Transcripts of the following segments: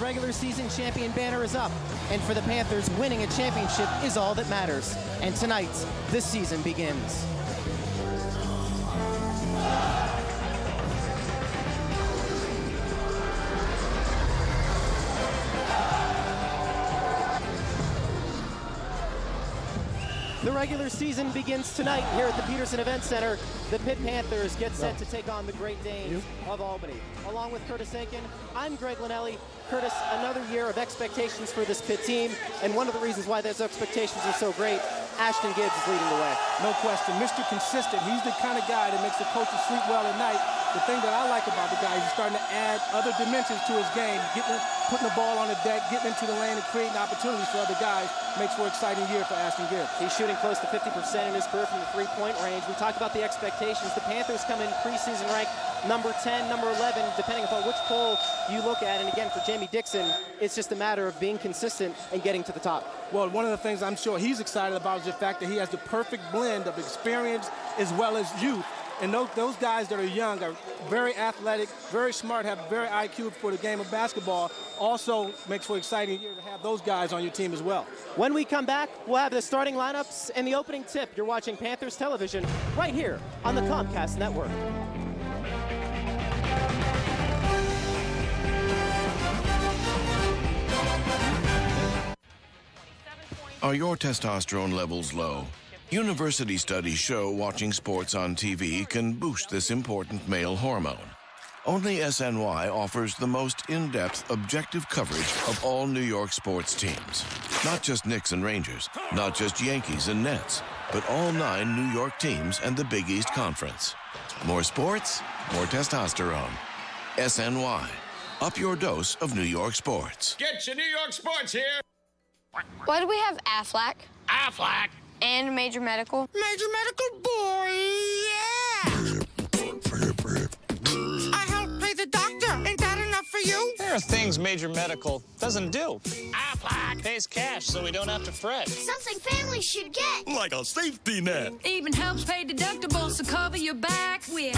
regular season champion banner is up. And for the Panthers, winning a championship is all that matters. And tonight, this season begins. The regular season begins tonight here at the Petersen Event Center. The Pitt Panthers get set to take on the Great Danes of Albany. Along with Curtis Aiken, I'm Greg Linelli. Curtis, another year of expectations for this Pitt team, and one of the reasons why those expectations are so great, Ashton Gibbs is leading the way. No question. Mr. Consistent. He's the kind of guy that makes the coaches sleep well at night. The thing that I like about the guy is he's starting to add other dimensions to his game, getting, putting the ball on the deck, getting into the lane, and creating opportunities for other guys. Makes for an exciting year for Ashton Gibbs. He's shooting close to 50% in his career from the three-point range. We talked about the expectations. The Panthers come in preseason ranked number 10, number 11, depending upon which poll you look at. And again, for Jamie Dixon, it's just a matter of being consistent and getting to the top. Well, one of the things I'm sure he's excited about is the fact that he has the perfect blend of experience as well as youth. And those, those guys that are young are very athletic, very smart, have very IQ for the game of basketball. Also makes for an exciting year to have those guys on your team as well. When we come back, we'll have the starting lineups and the opening tip. You're watching Panthers television right here on the Comcast Network. Are your testosterone levels low? University studies show watching sports on TV can boost this important male hormone. Only SNY offers the most in depth, objective coverage of all New York sports teams. Not just Knicks and Rangers, not just Yankees and Nets, but all nine New York teams and the Big East Conference. More sports, more testosterone. SNY. Up your dose of New York sports. Get your New York sports here. Why do we have Aflac Aflac. And Major Medical? Major Medical Boy, yeah! I help pay the doctor. Ain't that enough for you? There are things Major Medical doesn't do. Aflac. Pays cash so we don't have to fret. Something families should get. Like a safety net. Even helps pay deductibles to cover your back with.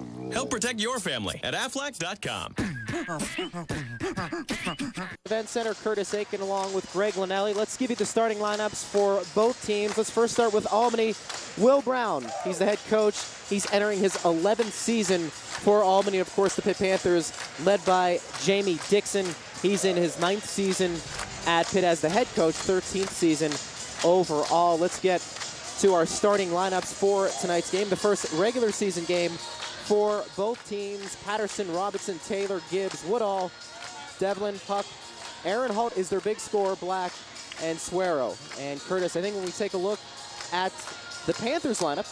Help protect your family at Aflac.com. Event Center, Curtis Aiken along with Greg Linelli. Let's give you the starting lineups for both teams. Let's first start with Albany. Will Brown, he's the head coach. He's entering his 11th season for Albany. Of course, the Pitt Panthers, led by Jamie Dixon. He's in his ninth season at Pitt as the head coach, 13th season overall. Let's get to our starting lineups for tonight's game. The first regular season game for both teams. Patterson, Robinson, Taylor, Gibbs, Woodall, Devlin, Puk, Aaron Holt is their big scorer, Black, and Suero. And Curtis, I think when we take a look at the Panthers lineup,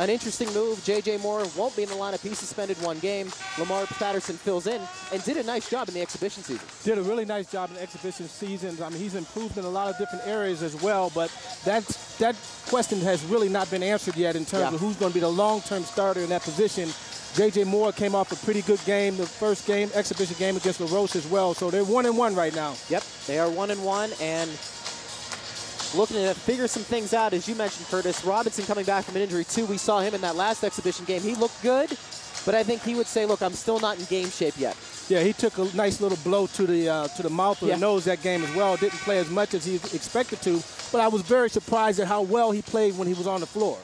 an interesting move. J.J. Moore won't be in the lineup. He suspended one game. Lamar Patterson fills in and did a nice job in the exhibition season. Did a really nice job in the exhibition season. I mean, he's improved in a lot of different areas as well, but that, that question has really not been answered yet in terms Yeah. of who's going to be the long-term starter in that position. J.J. Moore came off a pretty good game, the first game, exhibition game against LaRoche as well, so they're one and one right now. Yep, they are one and one, and looking to figure some things out, as you mentioned, Curtis. Robinson coming back from an injury too. We saw him in that last exhibition game. He looked good, but I think he would say, "Look, I'm still not in game shape yet." Yeah, he took a nice little blow to the uh, to the mouth or Yeah. the nose that game as well. Didn't play as much as he expected to, but I was very surprised at how well he played when he was on the floor.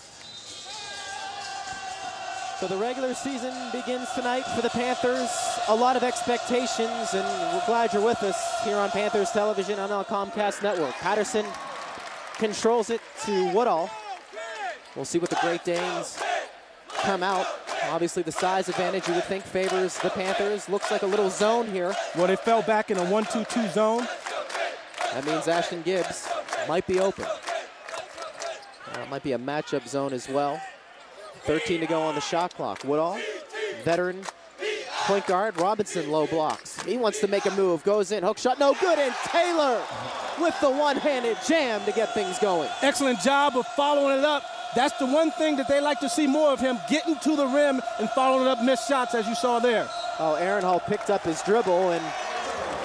So the regular season begins tonight for the Panthers. A lot of expectations, and we're glad you're with us here on Panthers Television on the Comcast Network. Patterson controls it to Woodall. We'll see what the Great Danes come out. Obviously, the size advantage you would think favors the Panthers. Looks like a little zone here. Well, they fell back in a 1-2-2 zone. That means Ashton Gibbs might be open. Uh, it might be a matchup zone as well. 13 to go on the shot clock. Woodall, veteran point guard. Robinson, low blocks. He wants to make a move. Goes in. Hook shot, no good. And Taylor with the one-handed jam to get things going. Excellent job of following it up. That's the one thing that they like to see more of him, getting to the rim and following up missed shots as you saw there. Oh, Aronhalt picked up his dribble, and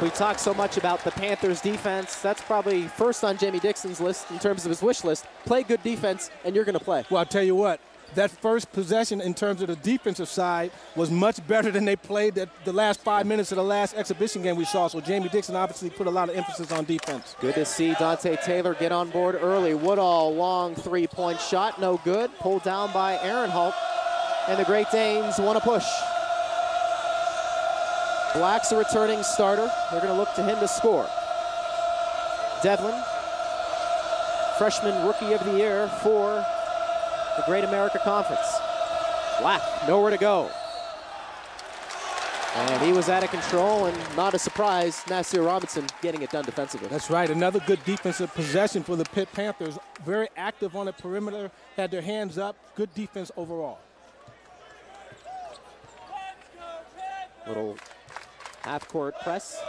we talk so much about the Panthers' defense. That's probably first on Jamie Dixon's list in terms of his wish list. Play good defense, and you're going to play. Well, I'll tell you what, that first possession in terms of the defensive side was much better than they played the, the last five minutes of the last exhibition game we saw. So Jamie Dixon obviously put a lot of emphasis on defense. Good to see Dante Taylor get on board early. Woodall, long three-point shot, no good. Pulled down by Aronhalt. And the Great Danes want to push. Black's a returning starter. They're going to look to him to score. Devlin, freshman rookie of the year for the Great America Conference. Black, nowhere to go. And he was out of control, and not a surprise, Nasir Robinson getting it done defensively. That's right. Another good defensive possession for the Pitt Panthers. Very active on the perimeter, had their hands up. Good defense overall. Little half-court press.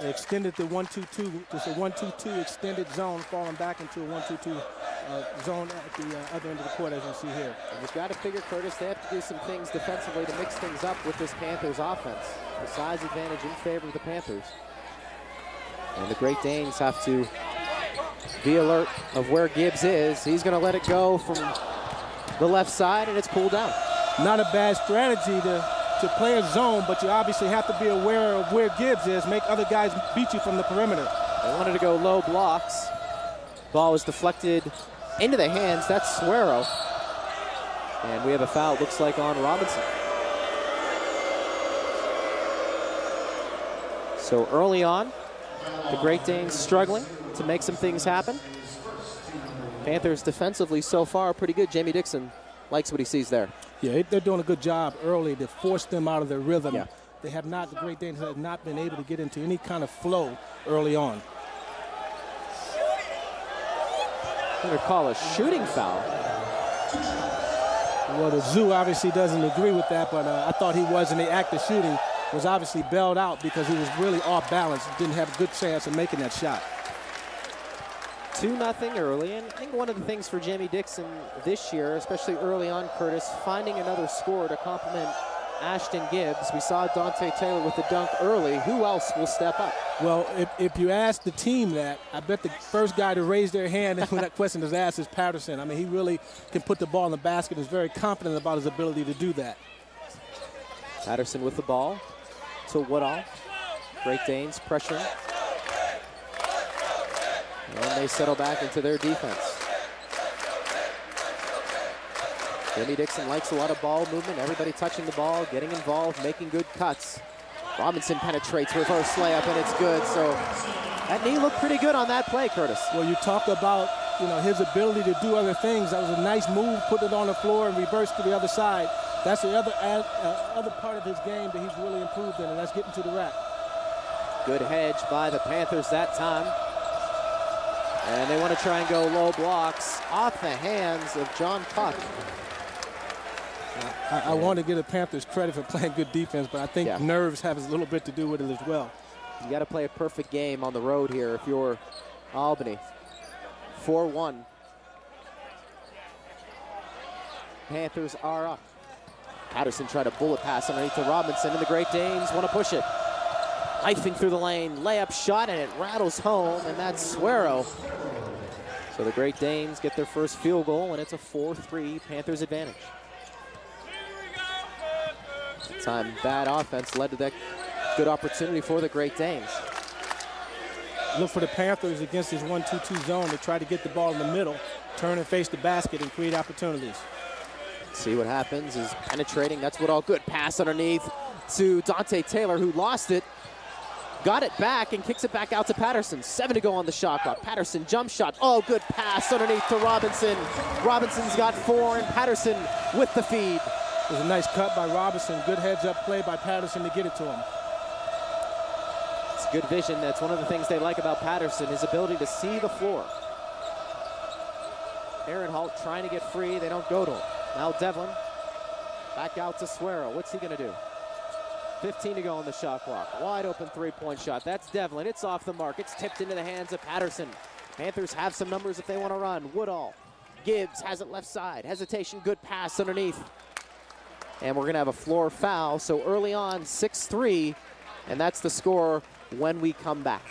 They extended the 1-2-2, just a 1-2-2 extended zone, falling back into a 1-2-2 uh, zone at the uh, other end of the court, as you see here. And you've got to figure, Curtis, they have to do some things defensively to mix things up with this Panthers offense. The size advantage in favor of the Panthers. And the Great Danes have to be alert of where Gibbs is. He's going to let it go from the left side, and it's pulled down. Not a bad strategy to to play a zone, but you obviously have to be aware of where Gibbs is, make other guys beat you from the perimeter. They wanted to go low blocks. Ball was deflected into the hands. That's Suero. And we have a foul, looks like, on Robinson. So early on, the Great Danes struggling to make some things happen. Panthers defensively so far pretty good. Jamie Dixon likes what he sees there. Yeah, they're doing a good job early to force them out of their rhythm. Yeah. They have not, the Great Danes have not been able to get into any kind of flow early on. Going to call a shooting foul. Well, the zoo obviously doesn't agree with that, but uh, I thought he was in the act of shooting. Was obviously bailed out because he was really off balance. Didn't have a good chance of making that shot. 2 nothing early, and I think one of the things for Jamie Dixon this year, especially early on, Curtis, finding another score to complement Ashton Gibbs. We saw Dante Taylor with the dunk early. Who else will step up? Well, if, if you ask the team that, I bet the first guy to raise their hand when that question is asked is Patterson. I mean, he really can put the ball in the basket, is very confident about his ability to do that. Patterson with the ball to Woodall. Great Danes pressuring. And they settle back into their defense. Jamie Dixon likes a lot of ball movement, everybody touching the ball, getting involved, making good cuts. Robinson penetrates, reverse layup, and it's good. So that knee looked pretty good on that play, Curtis. Well, you talk about you know his ability to do other things. That was a nice move, put it on the floor and reverse to the other side. That's the other uh, other part of his game that he's really improved in, and that's getting to the rack. Good hedge by the Panthers that time. And they want to try and go low blocks off the hands of John Puk. I, I want to give the Panthers credit for playing good defense, but I think Yeah. nerves have a little bit to do with it as well. You got to play a perfect game on the road here if you're Albany. 4-1. Panthers are up. Patterson tried a bullet pass underneath to Robinson, and the Great Danes want to push it. Knifing through the lane, layup shot, and it rattles home, and that's Suero. So the Great Danes get their first field goal, and it's a 4-3 Panthers advantage. Time bad offense led to that good opportunity for the Great Danes. Look for the Panthers against this 1-2-2 zone to try to get the ball in the middle, turn and face the basket, and create opportunities. See what happens is penetrating. That's what all good. Pass underneath to Dante Taylor, who lost it. Got it back and kicks it back out to Patterson. Seven to go on the shot clock. Patterson jump shot. Oh, good pass underneath to Robinson. Robinson's got four, and Patterson with the feed. It was a nice cut by Robinson. Good heads-up play by Patterson to get it to him. It's good vision. That's one of the things they like about Patterson, his ability to see the floor. Aronhalt trying to get free. They don't go to him. Now Devlin back out to Suero. What's he going to do? 15 to go on the shot clock. Wide open three-point shot. That's Devlin. It's off the mark. It's tipped into the hands of Patterson. Panthers have some numbers if they want to run. Woodall. Gibbs has it left side. Hesitation. Good pass underneath. And we're going to have a floor foul. So early on, 6-3. And that's the score when we come back.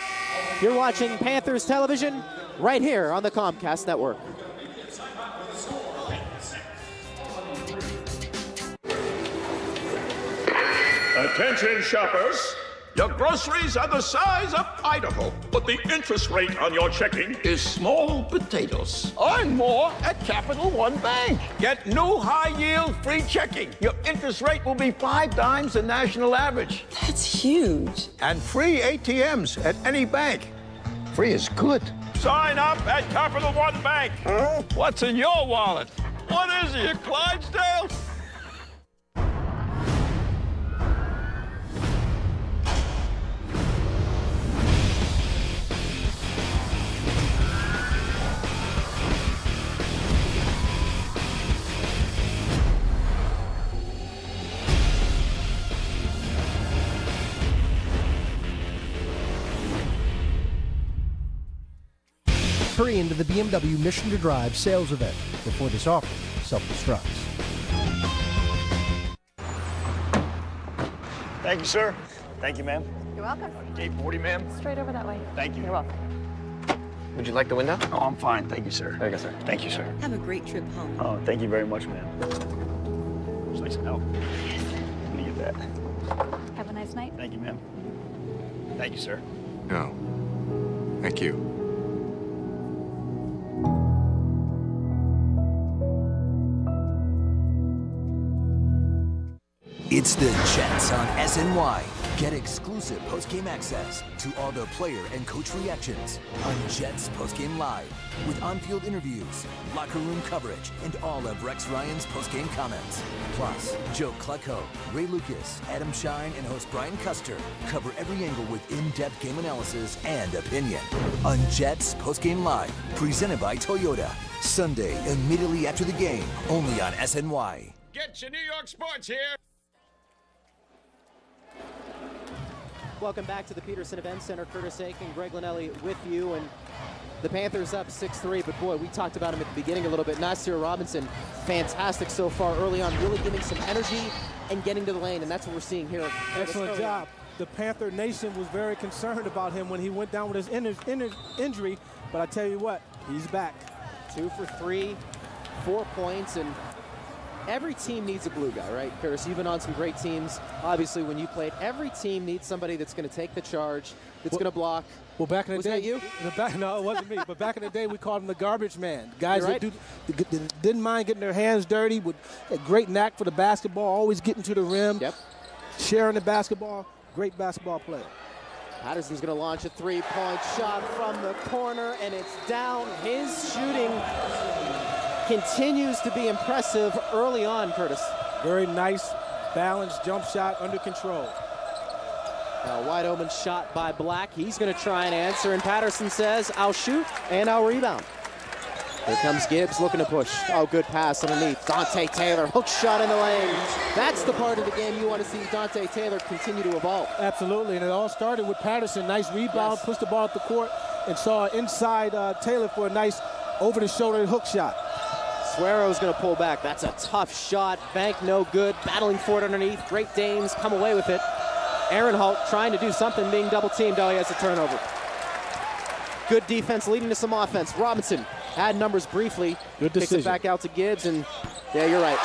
You're watching Panthers television right here on the Comcast Network. Attention shoppers. Your groceries are the size of Idaho, but the interest rate on your checking is small potatoes. Earn more at Capital One Bank. Get new high yield free checking. Your interest rate will be five times the national average. That's huge. And free ATMs at any bank. Free is good. Sign up at Capital One Bank. What's in your wallet? What is it, Clydesdale? Hurry into the BMW Mission to Drive sales event before this offer self-destructs. Thank you, sir. Thank you, ma'am. You're welcome. 840, ma'am. Straight over that way. Thank you. You're welcome. Would you like the window? Oh, I'm fine. Thank you, sir. Thank you, sir. Thank you, sir. Have a great trip home. Oh, thank you very much, ma'am. Would you like some help? Yes. Let me get that. Have a nice night. Thank you, ma'am. Thank you, sir. No. Thank you. It's the Jets on SNY. Get exclusive post-game access to all the player and coach reactions on Jets Post-Game Live with on-field interviews, locker room coverage, and all of Rex Ryan's post-game comments. Plus, Joe Klecko, Ray Lucas, Adam Schein, and host Brian Custer cover every angle with in-depth game analysis and opinion on Jets Post-Game Live, presented by Toyota. Sunday, immediately after the game, only on SNY. Get your New York sports here. Welcome back to the Petersen Event Center. Curtis Aiken, Greg Linnelli with you. And the Panthers up 6-3, but boy, we talked about him at the beginning a little bit. Nasir Robinson, fantastic so far early on, really giving some energy and getting to the lane, and that's what we're seeing here. Excellent job. The Panther Nation was very concerned about him when he went down with his in in injury, but I tell you what, he's back. Two for three, four points, and every team needs a blue guy, right? Curtis, you've been on some great teams. Obviously, when you played, every team needs somebody that's going to take the charge, that's Well- going to block. Well, back in the Was day, that you? The back, no, it wasn't me. But back in the day, we called him the garbage man. Guys right. that, do, didn't mind getting their hands dirty, would a great knack for the basketball, always getting to the rim, yep. sharing the basketball. Great basketball player. Patterson's going to launch a three-point shot from the corner, and it's down. His shooting continues to be impressive early on, Curtis. Very nice, balanced jump shot under control. A wide open shot by Black. He's going to try and answer, and Patterson says, I'll shoot and I'll rebound. Here comes Gibbs looking to push. Oh, good pass underneath. Dante Taylor, hook shot in the lane. That's the part of the game you want to see Dante Taylor continue to evolve. Absolutely, and it all started with Patterson. Nice rebound, pushed the ball up the court, and saw inside uh, Taylor for a nice over-the-shoulder hook shot. Suero's going to pull back. That's a tough shot. Bank no good. Battling for it underneath. Great Danes come away with it. Aronhalt trying to do something, being double teamed. Oh, he has a turnover. Good defense leading to some offense. Robinson had numbers briefly. Good Kicks it decision. back out to Gibbs, and yeah, you're right.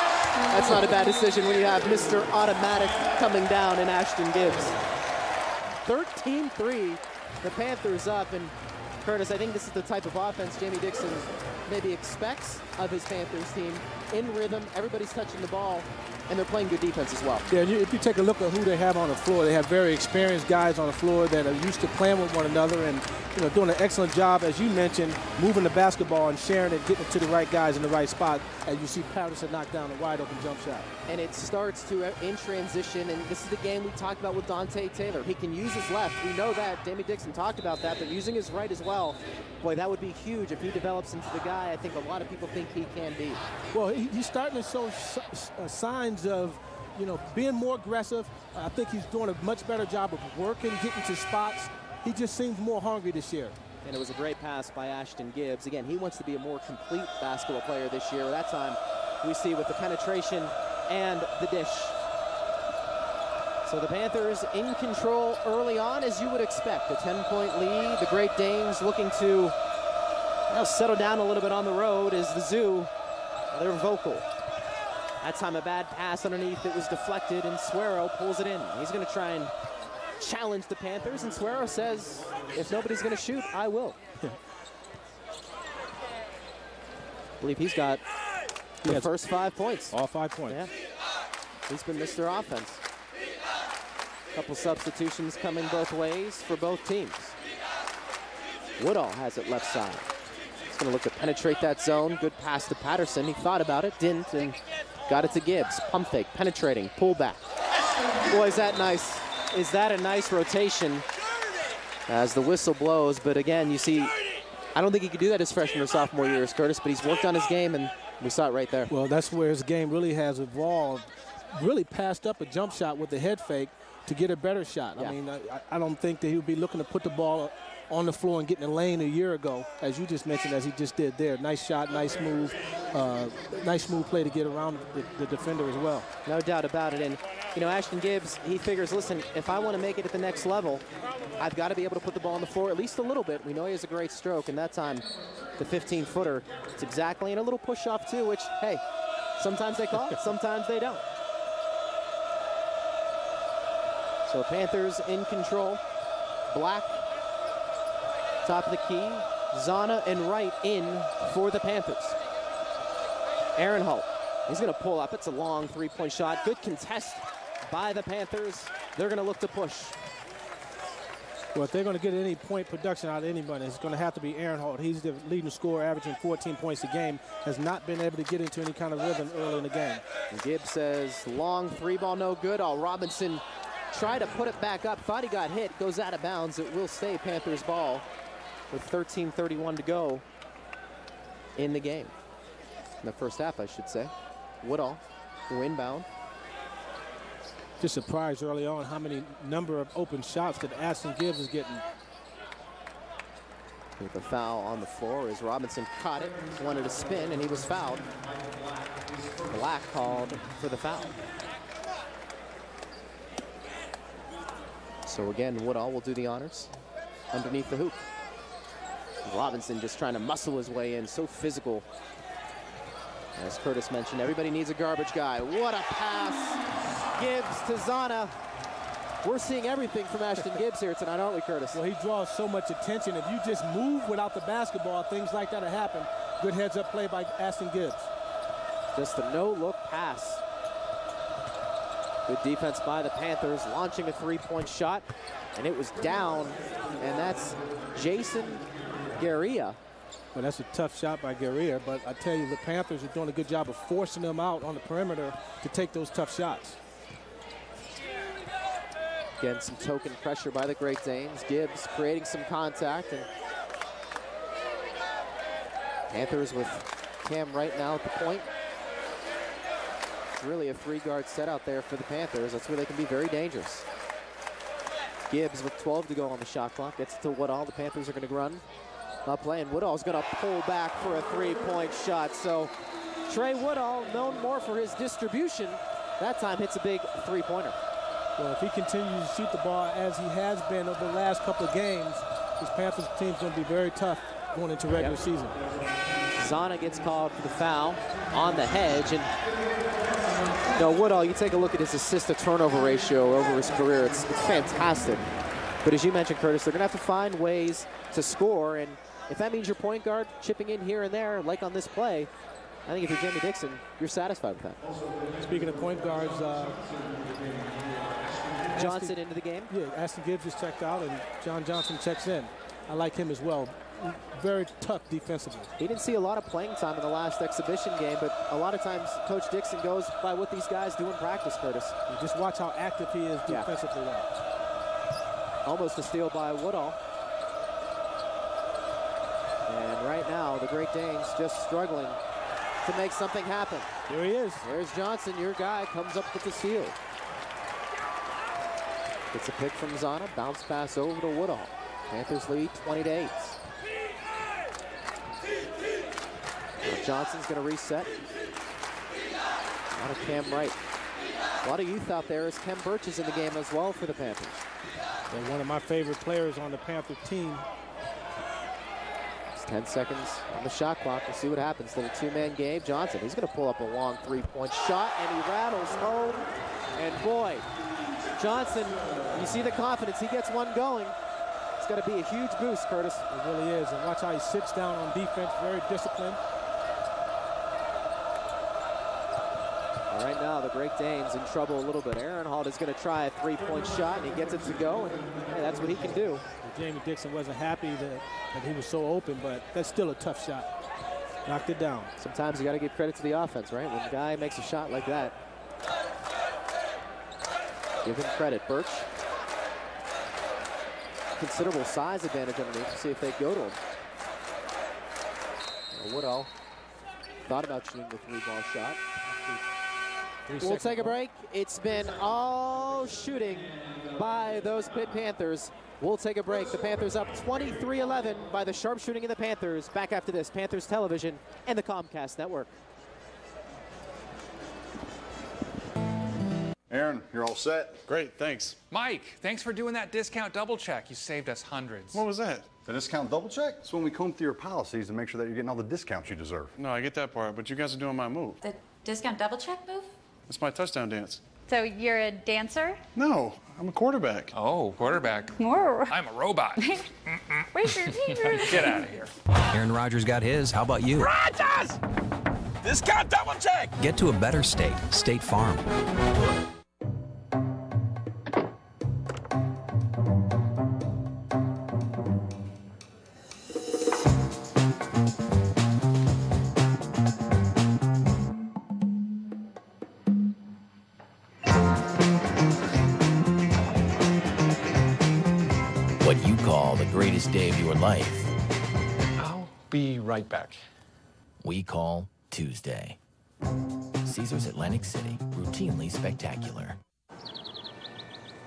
That's not a bad decision when you have Mr. Automatic coming down in Ashton Gibbs. 13-3, the Panthers up, and Curtis, I think this is the type of offense Jamie Dixon maybe expects of his Panthers team. In rhythm, everybody's touching the ball, and they're playing good defense as well. Yeah, if you take a look at who they have on the floor, they have very experienced guys on the floor that are used to playing with one another and you know doing an excellent job, as you mentioned, moving the basketball and sharing it, getting it to the right guys in the right spot. As you see Patterson knock down a wide open jump shot. And it starts to uh, in transition, and this is the game we talked about with Dante Taylor. He can use his left. We know that. Jamie Dixon talked about that, but using his right as well. Boy, that would be huge if he develops into the guy I think a lot of people think he can be. Well, he, he's starting to show uh, signs of, you know, being more aggressive. I think he's doing a much better job of working, getting to spots. He just seems more hungry this year. And it was a great pass by Ashton Gibbs. Again, he wants to be a more complete basketball player this year. That time we see with the penetration and the dish. So the Panthers in control early on, as you would expect. A 10-point lead. The Great Danes looking to now settle down a little bit on the road as the Zoo, they're vocal. That time a bad pass underneath. It was deflected, and Suero pulls it in. He's going to try and challenge the Panthers, and Suero says, if nobody's going to shoot, I will. I believe he's got the first five points. All five points. Yeah. He's been Mr. Offense. Couple substitutions coming both ways for both teams. Woodall has it left side. He's going to look to penetrate that zone. Good pass to Patterson. He thought about it, didn't, and got it to Gibbs. Pump fake, penetrating, pull back. Boy, is that nice. Is that a nice rotation as the whistle blows? But again, you see, I don't think he could do that his freshman or sophomore years, Curtis, but he's worked on his game, and we saw it right there. Well, that's where his game really has evolved. Really passed up a jump shot with the head fake to get a better shot. Yeah. I mean, I, I don't think that he would be looking to put the ball on the floor and getting in the lane a year ago, as you just mentioned, as he just did there. Nice shot, nice move, uh, nice smooth play to get around the, the defender as well. No doubt about it. And, you know, Ashton Gibbs, he figures, listen, if I want to make it at the next level, I've got to be able to put the ball on the floor at least a little bit. We know he has a great stroke, and that time, the 15-footer, it's exactly, and a little push-off too, which, hey, sometimes they call, it, sometimes they don't. So Panthers in control. Black, top of the key. Zanna and Wright in for the Panthers. Aronhalt, he's going to pull up. It's a long three-point shot. Good contest by the Panthers. They're going to look to push. Well, if they're going to get any point production out of anybody, it's going to have to be Aronhalt. He's the leading scorer, averaging 14 points a game. Has not been able to get into any kind of rhythm early in the game. Gibbs says long three ball no good. All Robinson try to put it back up. Thought he got hit. Goes out of bounds. It will stay Panthers ball with 13:31 to go in the game. In the first half, I should say. Woodall, inbound. Just surprised early on how many number of open shots that Ashton Gibbs is getting. With a foul on the floor as Robinson caught it, wanted to spin, and he was fouled. Black called for the foul. So again, Woodall will do the honors underneath the hoop. Robinson just trying to muscle his way in, so physical. As Curtis mentioned, everybody needs a garbage guy. What a pass. Gibbs to Zanna. We're seeing everything from Ashton Gibbs here tonight, aren't we, Curtis? Well, he draws so much attention. If you just move without the basketball, things like that will happen. Good heads-up play by Ashton Gibbs. Just a no-look pass. Good defense by the Panthers, launching a three-point shot, and it was down, and that's Jason Garia. Well, that's a tough shot by Guerrero, but I tell you, the Panthers are doing a good job of forcing them out on the perimeter to take those tough shots. Again, some token pressure by the Great Danes. Gibbs creating some contact, and Panthers with Cam right now at the point. It's really a three-guard set out there for the Panthers. That's where they can be very dangerous. Gibbs with 12 to go on the shot clock. Gets to what all The Panthers are going to run. Not playing. Woodall's going to pull back for a three-point shot. So Tray Woodall, known more for his distribution, that time hits a big three-pointer. Well, if he continues to shoot the ball as he has been over the last couple of games, this Panthers team's going to be very tough going into regular Yep. season. Zanna gets called for the foul on the hedge. And no, Woodall, you take a look at his assist to turnover ratio over his career. It's, it's fantastic. But as you mentioned, Curtis, they're going to have to find ways to score. And if that means your point guard chipping in here and there, like on this play, I think if you're Jamie Dixon, you're satisfied with that. Speaking of point guards, uh, Johnson Ashton- into the game. Yeah, Ashton Gibbs is checked out, and John Johnson checks in. I like him as well. Very tough defensively. He didn't see a lot of playing time in the last exhibition game, but a lot of times Coach Dixon goes by what these guys do in practice, Curtis. Just watch how active he is defensively. There. Almost a steal by Woodall. And right now, the Great Danes just struggling to make something happen. There he is. There's Johnson, your guy, comes up with the seal. Gets a pick from Zanna, bounce pass over to Woodall. Panthers lead 20 to 8. Now Johnson's going to reset. Out of Cam Wright. A lot of youth out there as Khem Birch is in the game as well for the Panthers. And one of my favorite players on the Panther team. It's 10 seconds on the shot clock. We'll see what happens. Little two-man game. Johnson, he's going to pull up a long three-point shot, and he rattles home. And boy, Johnson, you see the confidence. He gets one going. It's got to be a huge boost, Curtis. It really is. And watch how he sits down on defense, very disciplined. Now, the Great Danes in trouble a little bit. Aronhalt is going to try a three-point shot, and he gets it to go, and that's what he can do. Jamie Dixon wasn't happy that, that he was so open, but that's still a tough shot. Knocked it down. Sometimes you got to give credit to the offense, right? When a guy makes a shot like that, give him credit. Birch, considerable size advantage underneath. See if they go to him. Woodall thought about shooting the three-ball shot. We'll take a break. It's been all shooting by those Pitt Panthers. We'll take a break. The Panthers up 23-11 by the sharpshooting of the Panthers. Back after this, Panthers Television and the Comcast Network. Aaron, you're all set. Great, thanks. Mike, thanks for doing that discount double check. You saved us hundreds. What was that? The discount double check? It's when we comb through your policies to make sure that you're getting all the discounts you deserve. No, I get that part, but you guys are doing my move. The discount double check move? It's my touchdown dance. So you're a dancer? No, I'm a quarterback. Oh, quarterback. Whoa. I'm a robot. Where's your fingers? Get out of here. Aaron Rodgers got his. How about you? Rodgers! Discount double check! Get to a better state. State Farm. Life, I'll be right back. we call Tuesday. Caesars Atlantic City, routinely spectacular.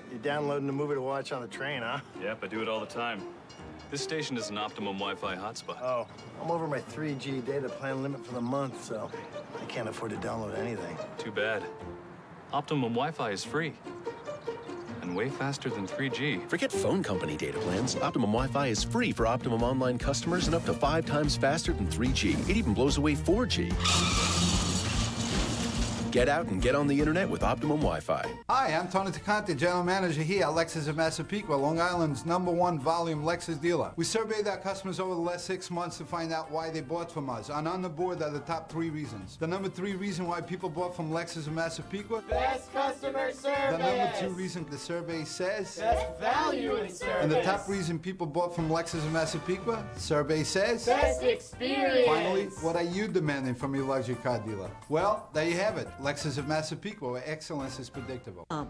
You're downloading the movie to watch on the train, huh? Yep, I do it all the time. This station is an optimum Wi-Fi hotspot. Oh, I'm over my 3G data plan limit for the month, so I can't afford to download anything. Too bad. Optimum Wi-Fi is free. And way faster than 3G. Forget phone company data plans. Optimum Wi-Fi is free for Optimum Online customers and up to five times faster than 3G. It even blows away 4G. Get out and get on the internet with Optimum Wi-Fi. Hi, I'm Tony Tacante, General Manager here at Lexus of Massapequa, Long Island's number one volume Lexus dealer. We surveyed our customers over the last six months to find out why they bought from us, and on the board are the top three reasons. The number three reason why people bought from Lexus of Massapequa, Best customer service. the number two reason the survey says, Best value in service. and the top reason people bought from Lexus of Massapequa, survey says, Best experience. Finally, what are you demanding from your luxury car dealer? Well, there you have it. Lexus of Massapequa, where excellence is predictable. Um,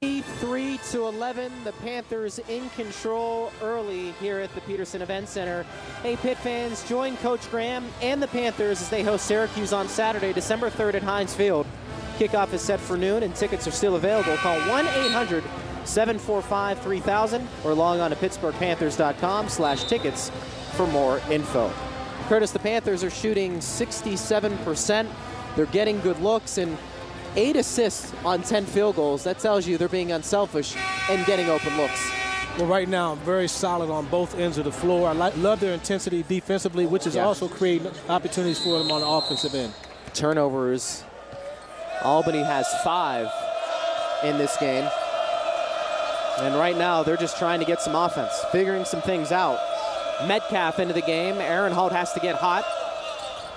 3 to 11, the Panthers in control early here at the Petersen Event Center. Hey, Pitt fans, join Coach Graham and the Panthers as they host Syracuse on Saturday, December 3rd at Heinz Field. Kickoff is set for noon, and tickets are still available. Call 1-800 745 3000 or log on to pittsburghpanthers.com slash tickets for more info. Curtis, the Panthers are shooting 67%. They're getting good looks and eight assists on 10 field goals. That tells you they're being unselfish and getting open looks. Well, right now, very solid on both ends of the floor. I like, love their intensity defensively, which is Yeah. also creating opportunities for them on the offensive end. Turnovers. Albany has five in this game. And right now, they're just trying to get some offense, figuring some things out. Metcalf into the game. Aronhalt has to get hot.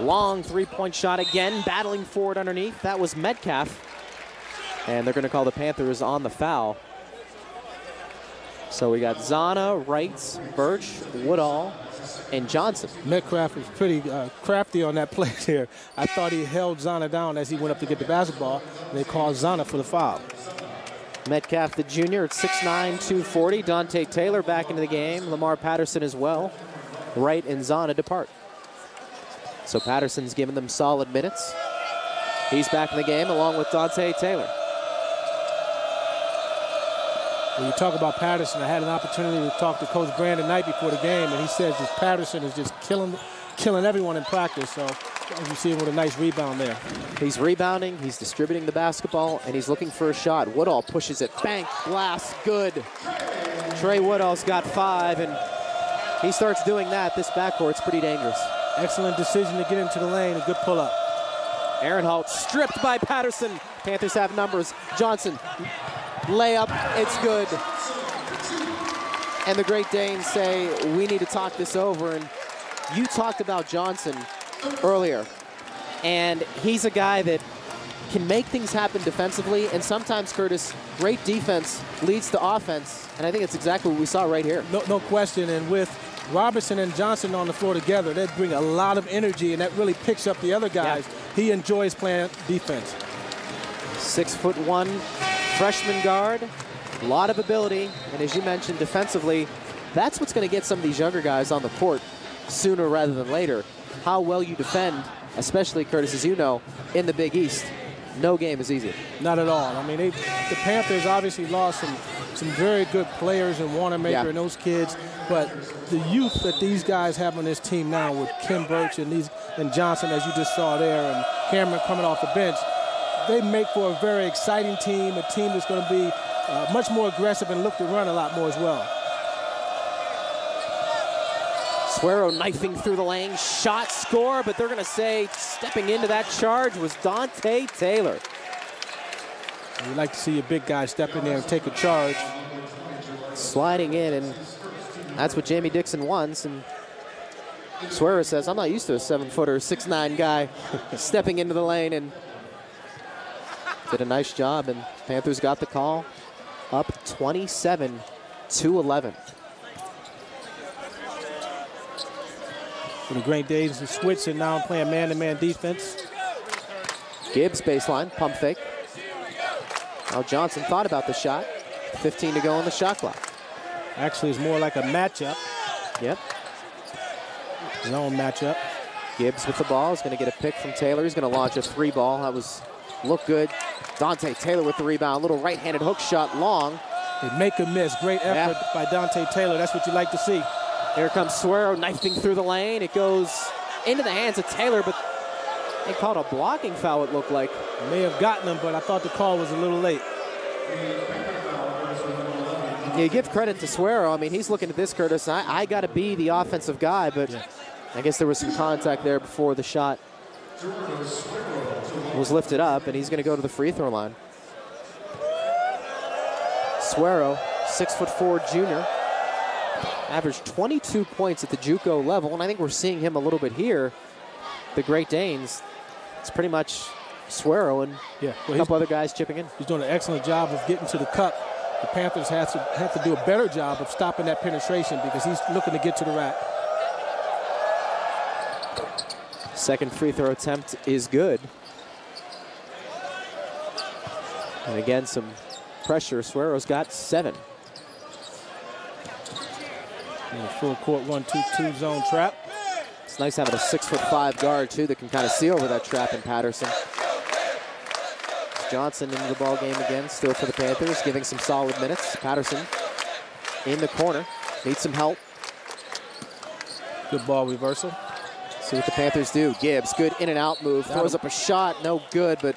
Long three-point shot again, battling forward underneath. That was Metcalf. And they're going to call the Panthers on the foul. So we got Zanna, Wrights, Birch, Woodall, and Johnson. Metcalf was pretty uh, crafty on that play there. I thought he held Zanna down as he went up to get the basketball, and they called Zanna for the foul. Metcalf, the junior, at 6'9", 240. Dante Taylor back into the game. Lamar Patterson as well. Wright and Zanna depart. So Patterson's giving them solid minutes. He's back in the game along with Dante Taylor. When you talk about Patterson, I had an opportunity to talk to Coach Brandin Knight before the game, and he says this Patterson is just killing, killing everyone in practice. So as you see him with a nice rebound there. He's rebounding, he's distributing the basketball, and he's looking for a shot. Woodall pushes it, bank, blast, good. Tray Woodall's got five, and he starts doing that, this backcourt's pretty dangerous. Excellent decision to get into the lane. A good pull up. Aronhalt stripped by Patterson. Panthers have numbers. Johnson, layup, it's good. And the Great Danes say, we need to talk this over. And you talked about Johnson earlier. And he's a guy that can make things happen defensively. And sometimes, Curtis, great defense leads to offense. And I think it's exactly what we saw right here. No, no question. And with Robertson and Johnson on the floor together, they bring a lot of energy, and that really picks up the other guys. Yeah. He enjoys playing defense. Six foot one freshman guard, a lot of ability, and as you mentioned, defensively, that's what's going to get some of these younger guys on the court sooner rather than later. How well you defend, especially Curtis, as you know, in the Big East. No game is easy. Not at all. I mean, they, the Panthers obviously lost some some very good players in Wanamaker yeah. and those kids, but the youth that these guys have on this team now with Khem Birch and these and Johnson, as you just saw there, and Cameron coming off the bench, they make for a very exciting team, a team that's going to be uh, much more aggressive and look to run a lot more as well. Suero knifing through the lane, shot, score, but they're going to say stepping into that charge was Dante Taylor. You like to see a big guy step in there and take a charge. Sliding in, and that's what Jamie Dixon wants. And Suero says, I'm not used to a seven-footer, six-nine guy stepping into the lane and did a nice job. And Panthers got the call up 27 to 11. For the Great Danes to switch and now playing man-to-man defense. Gibbs baseline, pump fake. Now Johnson thought about the shot. 15 to go on the shot clock. Actually, it's more like a matchup. Yep. Zone matchup. Gibbs with the ball is going to get a pick from Taylor. He's going to launch a three ball. That was look good. Dante Taylor with the rebound. Little right-handed hook shot long. They make a miss. Great effort yeah. by Dante Taylor. That's what you like to see. Here comes Suero knifing through the lane. It goes into the hands of Taylor, but they called a blocking foul, it looked like. May have gotten him, but I thought the call was a little late. You give credit to Suero. I mean, he's looking at this, Curtis. I, I got to be the offensive guy, but yeah. I guess there was some contact there before the shot was lifted up, and he's going to go to the free throw line. Suero, six foot four junior, averaged 22 points at the JUCO level, and I think we're seeing him a little bit here. The Great Danes it's pretty much Suero and yeah, well, a couple other guys chipping in. He's doing an excellent job of getting to the cup. The Panthers have to have to do a better job of stopping that penetration because he's looking to get to the rack. Second free throw attempt is good. And again, some pressure. Suero's got seven. Full court one-two-two zone trap. It's nice having a six foot five guard too that can kind of see over that trap in Patterson. Johnson into the ball game again, still for the Panthers, giving some solid minutes. Patterson in the corner, needs some help. Good ball reversal. See what the Panthers do. Gibbs, good in and out move, throws up a shot, no good, but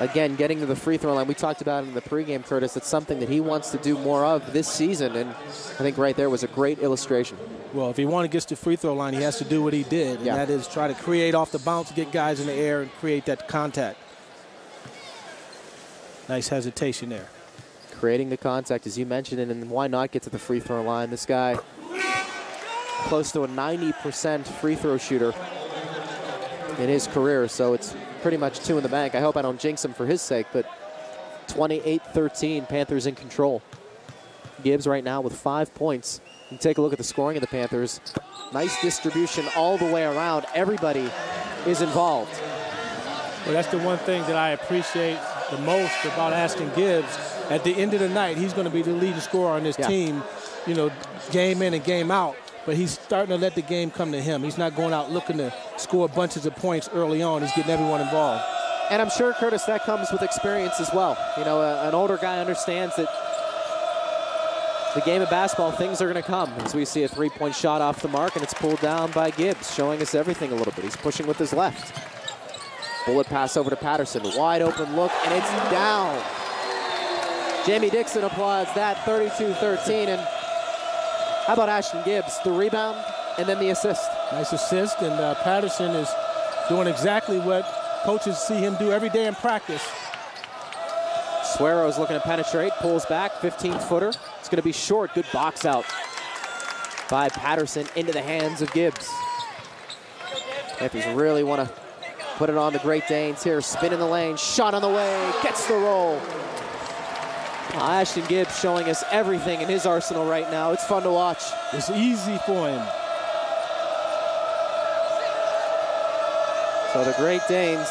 again, getting to the free throw line. We talked about in the pregame, Curtis. It's something that he wants to do more of this season, and I think right there was a great illustration. Well, if he wants to get to the free throw line, he has to do what he did, and yeah. that is try to create off the bounce, get guys in the air, and create that contact. Nice hesitation there. Creating the contact, as you mentioned, and why not get to the free throw line? This guy, close to a 90% free throw shooter in his career, so it's pretty much two in the bank. I hope I don't jinx him for his sake, but 28-13, Panthers in control. Gibbs right now with five points. You take a look at the scoring of the Panthers. Nice distribution all the way around. Everybody is involved. Well, that's the one thing that I appreciate the most about Ashton Gibbs. At the end of the night, he's going to be the leading scorer on this yeah. team, you know, game in and game out but he's starting to let the game come to him. He's not going out looking to score bunches of points early on. He's getting everyone involved. And I'm sure, Curtis, that comes with experience as well. You know, uh, an older guy understands that the game of basketball, things are going to come. As we see a three-point shot off the mark, and it's pulled down by Gibbs, showing us everything a little bit. He's pushing with his left. Bullet pass over to Patterson. Wide open look, and it's down. Jamie Dixon applauds that 32-13, and How about Ashton Gibbs? The rebound and then the assist. Nice assist, and uh, Patterson is doing exactly what coaches see him do every day in practice. Suero is looking to penetrate, pulls back, 15 footer. It's going to be short. Good box out by Patterson into the hands of Gibbs. Panthers really want to put it on the Great Danes here. Spin in the lane, shot on the way, gets the roll. Uh, Ashton Gibbs showing us everything in his arsenal right now. It's fun to watch. It's easy for him. So the Great Danes,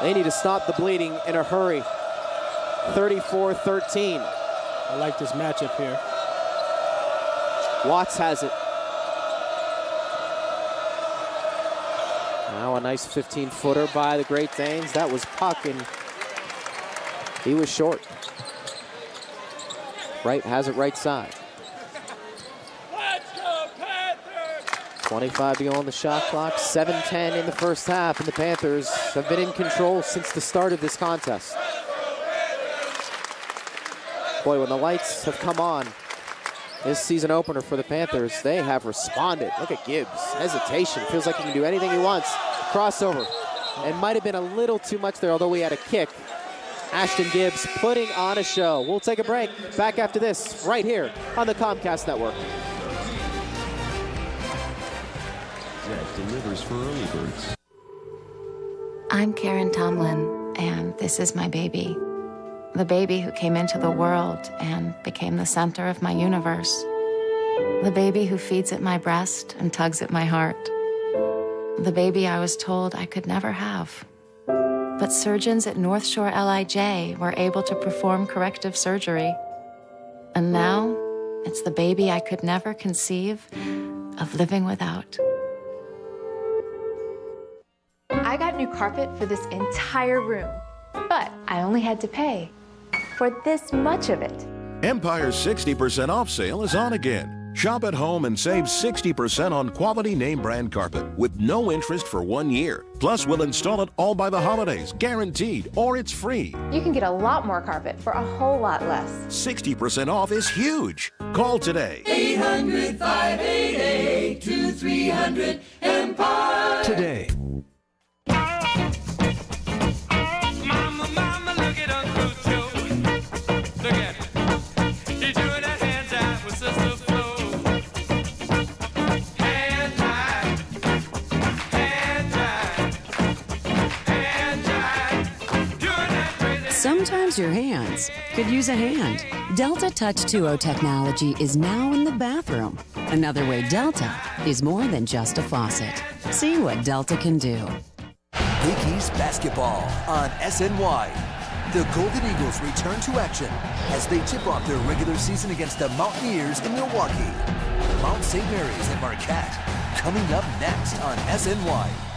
they need to stop the bleeding in a hurry. 34-13. I like this matchup here. Watts has it. Now a nice 15-footer by the Great Danes. That was Puk, and he was short. Right has it right side. 25 to go on the shot clock. 7-10 in the first half, and the Panthers have been in control since the start of this contest. Boy, when the lights have come on, this season opener for the Panthers, they have responded. Look at Gibbs, hesitation. Feels like he can do anything he wants. Crossover. and might have been a little too much there, although we had a kick. Ashton Gibbs putting on a show. We'll take a break. Back after this, right here on the Comcast Network. That delivers for early birds. I'm Karen Tomlin, and this is my baby. The baby who came into the world and became the center of my universe. The baby who feeds at my breast and tugs at my heart. The baby I was told I could never have. But surgeons at North Shore LIJ were able to perform corrective surgery. And now, it's the baby I could never conceive of living without. I got new carpet for this entire room, but I only had to pay for this much of it. Empire's 60% off sale is on again. Shop at home and save 60% on quality name brand carpet with no interest for one year. Plus, we'll install it all by the holidays, guaranteed, or it's free. You can get a lot more carpet for a whole lot less. 60% off is huge. Call today. 800 588 2300 Empire. Today. Sometimes your hands could use a hand. Delta Touch 2.0 technology is now in the bathroom. Another way Delta is more than just a faucet. See what Delta can do. Big East basketball on SNY. The Golden Eagles return to action as they tip off their regular season against the Mountaineers in Milwaukee. Mount St. Mary's and Marquette coming up next on SNY.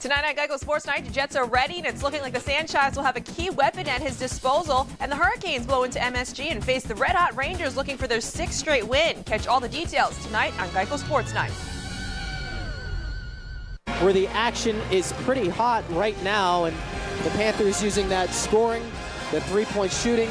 Tonight on Geico Sports Night, the Jets are ready, and it's looking like the Sanchez will have a key weapon at his disposal. And the Hurricanes blow into MSG and face the red hot Rangers looking for their sixth straight win. Catch all the details tonight on Geico Sports Night. Where the action is pretty hot right now, and the Panthers using that scoring, the three-point shooting,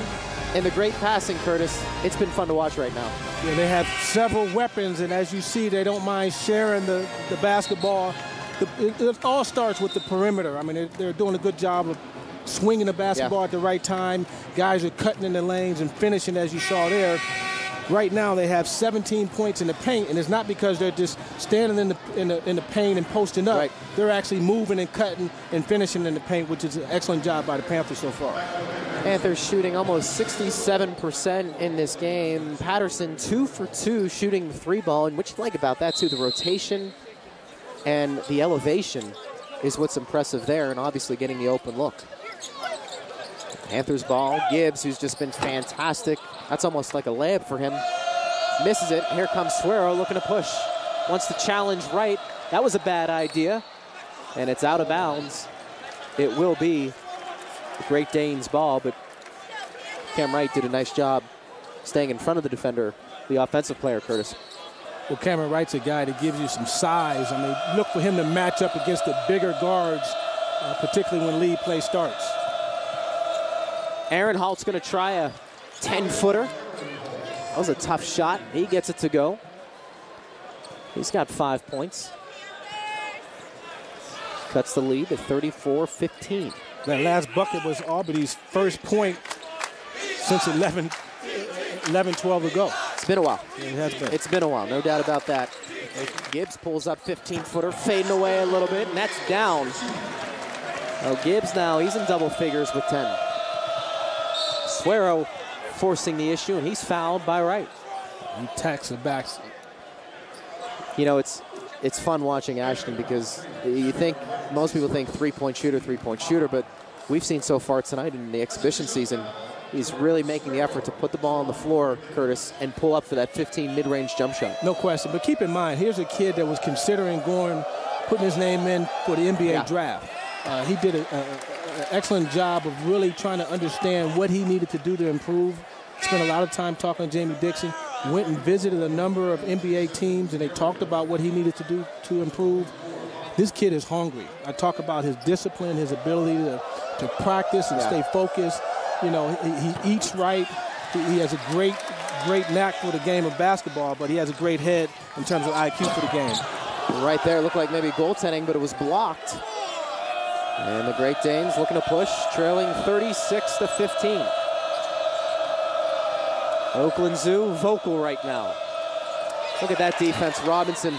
and the great passing, Curtis. It's been fun to watch right now. Yeah, they have several weapons, and as you see, they don't mind sharing the, the basketball. The, it, it all starts with the perimeter. I mean, they're, they're doing a good job of swinging the basketball Yeah. at the right time. Guys are cutting in the lanes and finishing, as you saw there. Right now, they have 17 points in the paint, and it's not because they're just standing in the in the, in the paint and posting up. They're actually moving and cutting and finishing in the paint, which is an excellent job by the Panthers so far. Panthers shooting almost 67% in this game. Patterson two for two shooting the three ball. And what you like about that too, the rotation and the elevation is what's impressive there, and obviously getting the open look. Panthers ball. Gibbs, who's just been fantastic. That's almost like a layup for him. Misses it. Here comes Suero looking to push. Wants to challenge right. That was a bad idea. And it's out of bounds. It will be the Great Danes ball, but Cam Wright did a nice job staying in front of the defender, the offensive player, Curtis. Well, Cameron Wright's a guy that gives you some size. I mean, look for him to match up against the bigger guards, uh, particularly when lead play starts. Aronhalt's going to try a 10 footer. That was a tough shot. He gets it to go. He's got five points. Cuts the lead to 34 15. That last bucket was Albany's first point since 11, 11 12 ago. It's been a while. It has been. It's been a while, no doubt about that. Gibbs pulls up 15 footer, fading away a little bit, and that's down. Oh, Gibbs now, he's in double figures with 10. Suero forcing the issue, and he's fouled by Wright. He tacks the back. You know, it's it's fun watching Ashton because you think most people think three-point shooter, three-point shooter, but we've seen so far tonight in the exhibition season, he's really making the effort to put the ball on the floor, Curtis, and pull up for that 15 mid-range jump shot. No question. But keep in mind, here's a kid that was considering going, putting his name in for the NBA Yeah. draft. Uh, he did an excellent job of really trying to understand what he needed to do to improve. Spent a lot of time talking to Jamie Dixon. Went and visited a number of NBA teams, and they talked about what he needed to do to improve. This kid is hungry. I talk about his discipline, his ability to, to practice and Yeah. stay focused. You know, he, he eats right. He, he has a great, great knack for the game of basketball, but he has a great head in terms of IQ for the game. Right there, looked like maybe goaltending, but it was blocked. And the Great Danes looking to push, trailing 36 to 15. Oakland Zoo vocal right now. Look at that defense. Robinson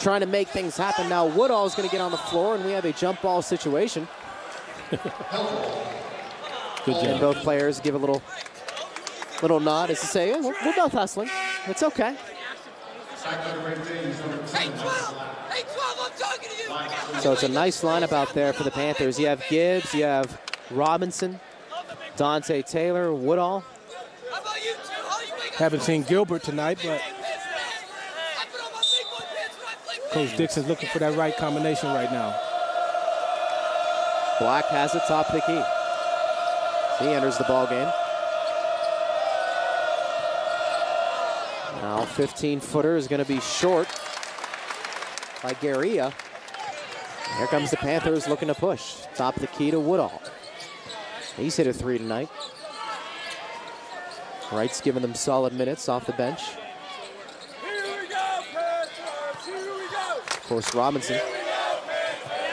trying to make things happen. Now Woodall is going to get on the floor, and we have a jump ball situation. Good And both players give a little little nod as to say, "Yeah, we're, we're both hustling. It's okay. So it's a nice lineup out there for the Panthers. You have Gibbs, you have Robinson, Dante Taylor, Woodall. Haven't seen Gilbert tonight, but Coach Dixon's looking for that right combination right now. Black has it top of the key. He enters the ball game. Now 15 footer is going to be short by Garia. Here comes the Panthers looking to push. Top of the key to Woodall. He's hit a three tonight. Wright's giving them solid minutes off the bench. Here we go, Panthers. Here we go, of course, Robinson.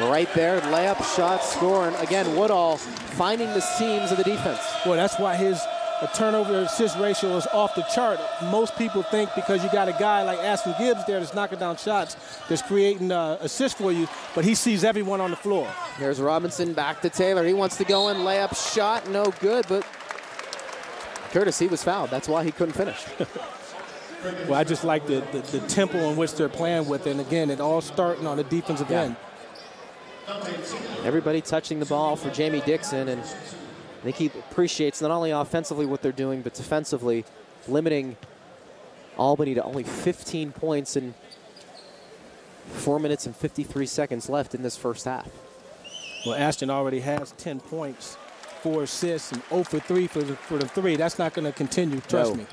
Right there, layup, shot, score, and again, Woodall finding the seams of the defense. Well, that's why his turnover assist ratio is off the chart. Most people think because you got a guy like Ashton Gibbs there that's knocking down shots, that's creating uh, assists for you, but he sees everyone on the floor. Here's Robinson back to Taylor. He wants to go in, layup, shot, no good, but Curtis, he was fouled. That's why he couldn't finish. Well, I just like the, the, the tempo in which they're playing with, and again, it all starting on the defensive Yeah. end. Everybody touching the ball for Jamie Dixon, and I think he appreciates not only offensively what they're doing, but defensively, limiting Albany to only 15 points in four minutes and 53 seconds left in this first half. Well, Ashton already has 10 points, four assists, and 0 for 3 for the, for the three. That's not going to continue, trust No, me.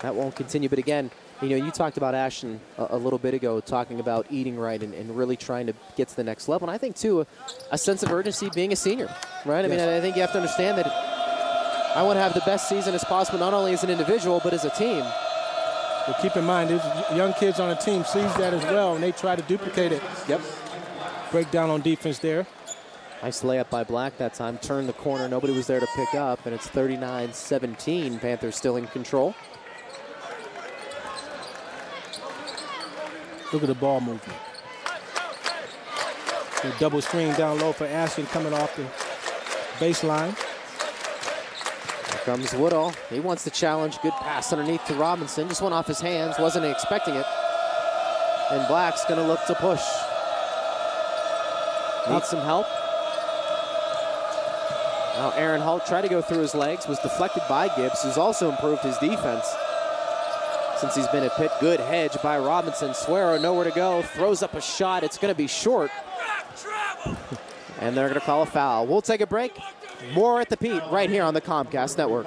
That won't continue. But again, you know, you talked about Ashton a, a little bit ago, talking about eating right and, and really trying to get to the next level. And I think, too, a, a sense of urgency being a senior, right? I mean, Yes. I think you have to understand that I want to have the best season as possible, not only as an individual, but as a team. But keep in mind, young kids on the team sees that as well, and they try to duplicate it. Yep. Breakdown on defense there. Nice layup by Black that time. Turned the corner. Nobody was there to pick up, and it's 39-17. Panthers still in control. Look at the ball movement. The double screen down low for Ashton coming off the baseline. Here comes Woodall. He wants to challenge. Good pass underneath to Robinson. Just went off his hands. Wasn't expecting it. And Black's going to look to push. Need some help. Now Aronhalt tried to go through his legs. Was deflected by Gibbs, who's also improved his defense since he's been at Pitt. Good hedge by Robinson. Suero nowhere to go. Throws up a shot. It's going to be short. And they're going to call a foul. We'll take a break. More at the Pete right here on the Comcast Network.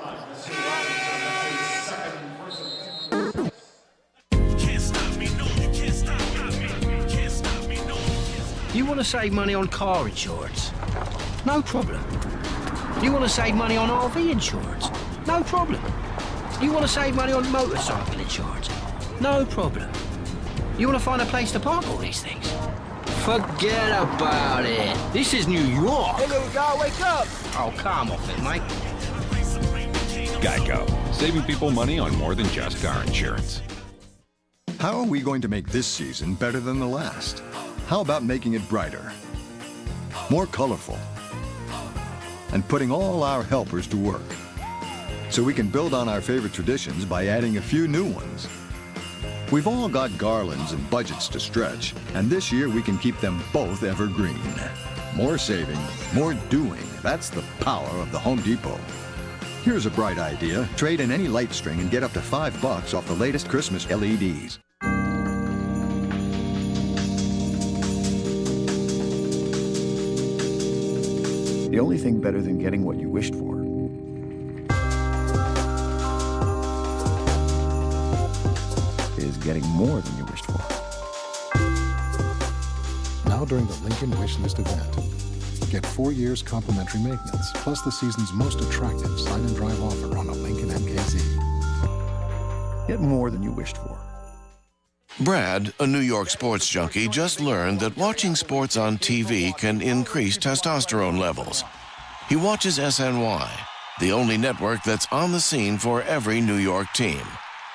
You want to save money on car insurance? No problem. You want to save money on RV insurance? No problem. You want to save money on motorcycle insurance? No problem. You want to find a place to park all these things? Forget about it. This is New York. Hey, little guy, wake up! Oh, come off it, Mike. Geico. Saving people money on more than just car insurance. How are we going to make this season better than the last? How about making it brighter, more colorful, and putting all our helpers to work? So we can build on our favorite traditions by adding a few new ones. We've all got garlands and budgets to stretch, and this year we can keep them both evergreen. More saving, more doing. That's the power of the Home Depot. Here's a bright idea. Trade in any light string and get up to five bucks off the latest Christmas LEDs. The only thing better than getting what you wished for getting more than you wished for. Now during the Lincoln Wish List event, get four years complimentary maintenance, plus the season's most attractive sign and drive offer on a Lincoln MKZ. Get more than you wished for. Brad, a New York sports junkie, just learned that watching sports on TV can increase testosterone levels. He watches SNY, the only network that's on the scene for every New York team.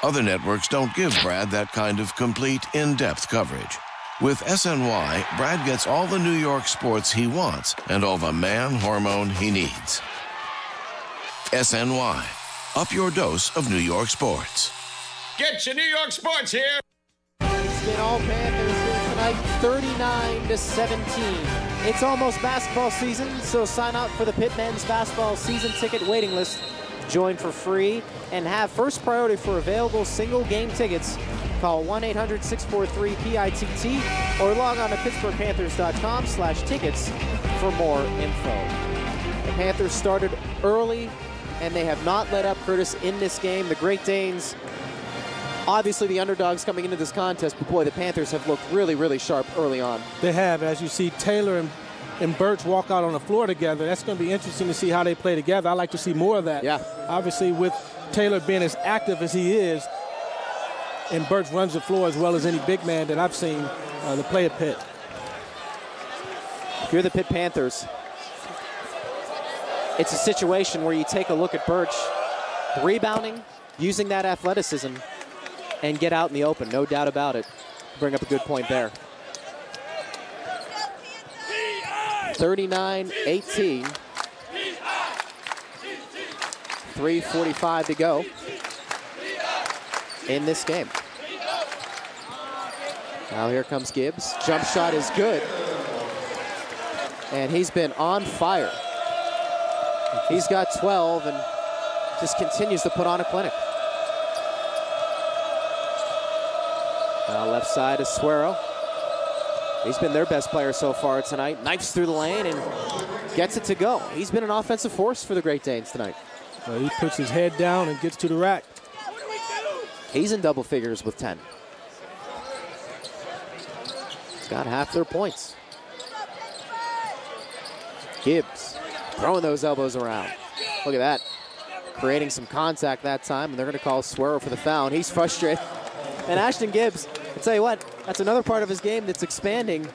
Other networks don't give Brad that kind of complete, in depth coverage. With SNY, Brad gets all the New York sports he wants and all the man hormone he needs. SNY, up your dose of New York sports. Get your New York sports here. It's been all Panthers here tonight, 39 to 17. It's almost basketball season, so sign up for the Pitt Men's basketball season ticket waiting list. Join for free and have first priority for available single game tickets. Call 1-800-643-PITT or log on to PittsburghPanthers.com slash tickets for more info. The Panthers started early and they have not let up Curtis in this game. The Great Danes obviously the underdogs coming into this contest, but boy, the Panthers have looked really, really sharp early on. They have, as you see Taylor and, and Birch walk out on the floor together. That's going to be interesting to see how they play together. I like to see more of that. Yeah. Obviously, with Taylor being as active as he is, and Birch runs the floor as well as any big man that I've seen uh, to play at Pitt. If you're the Pitt Panthers, it's a situation where you take a look at Birch rebounding, using that athleticism, and get out in the open, no doubt about it. Bring up a good point there. 39-18. 3.45 to go in this game. Now here comes Gibbs. Jump shot is good. And he's been on fire. He's got 12 and just continues to put on a clinic. Now left side is Suero. He's been their best player so far tonight. Knifes through the lane and gets it to go. He's been an offensive force for the Great Danes tonight. Uh, he puts his head down and gets to the rack. He's in double figures with 10. He's got half their points. Gibbs throwing those elbows around. Look at that. Creating some contact that time, and they're going to call Suero for the foul, and he's frustrated. And Ashton Gibbs, I'll tell you what, that's another part of his game that's expanding.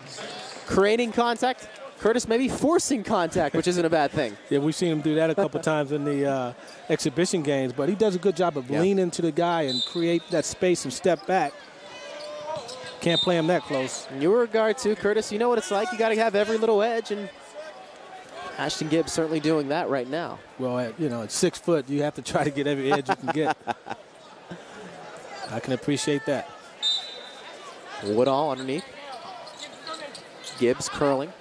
Creating contact, Curtis maybe forcing contact, which isn't a bad thing. Yeah, we've seen him do that a couple times in the uh, exhibition games, but he does a good job of Yeah. leaning to the guy and create that space and step back. Can't play him that close. And you were a guard too, Curtis. You know what it's like. You got to have every little edge, and Ashton Gibbs certainly doing that right now. Well, at, you know, at six foot, you have to try to get every edge you can get. I can appreciate that. Woodall underneath. Gibbs curling.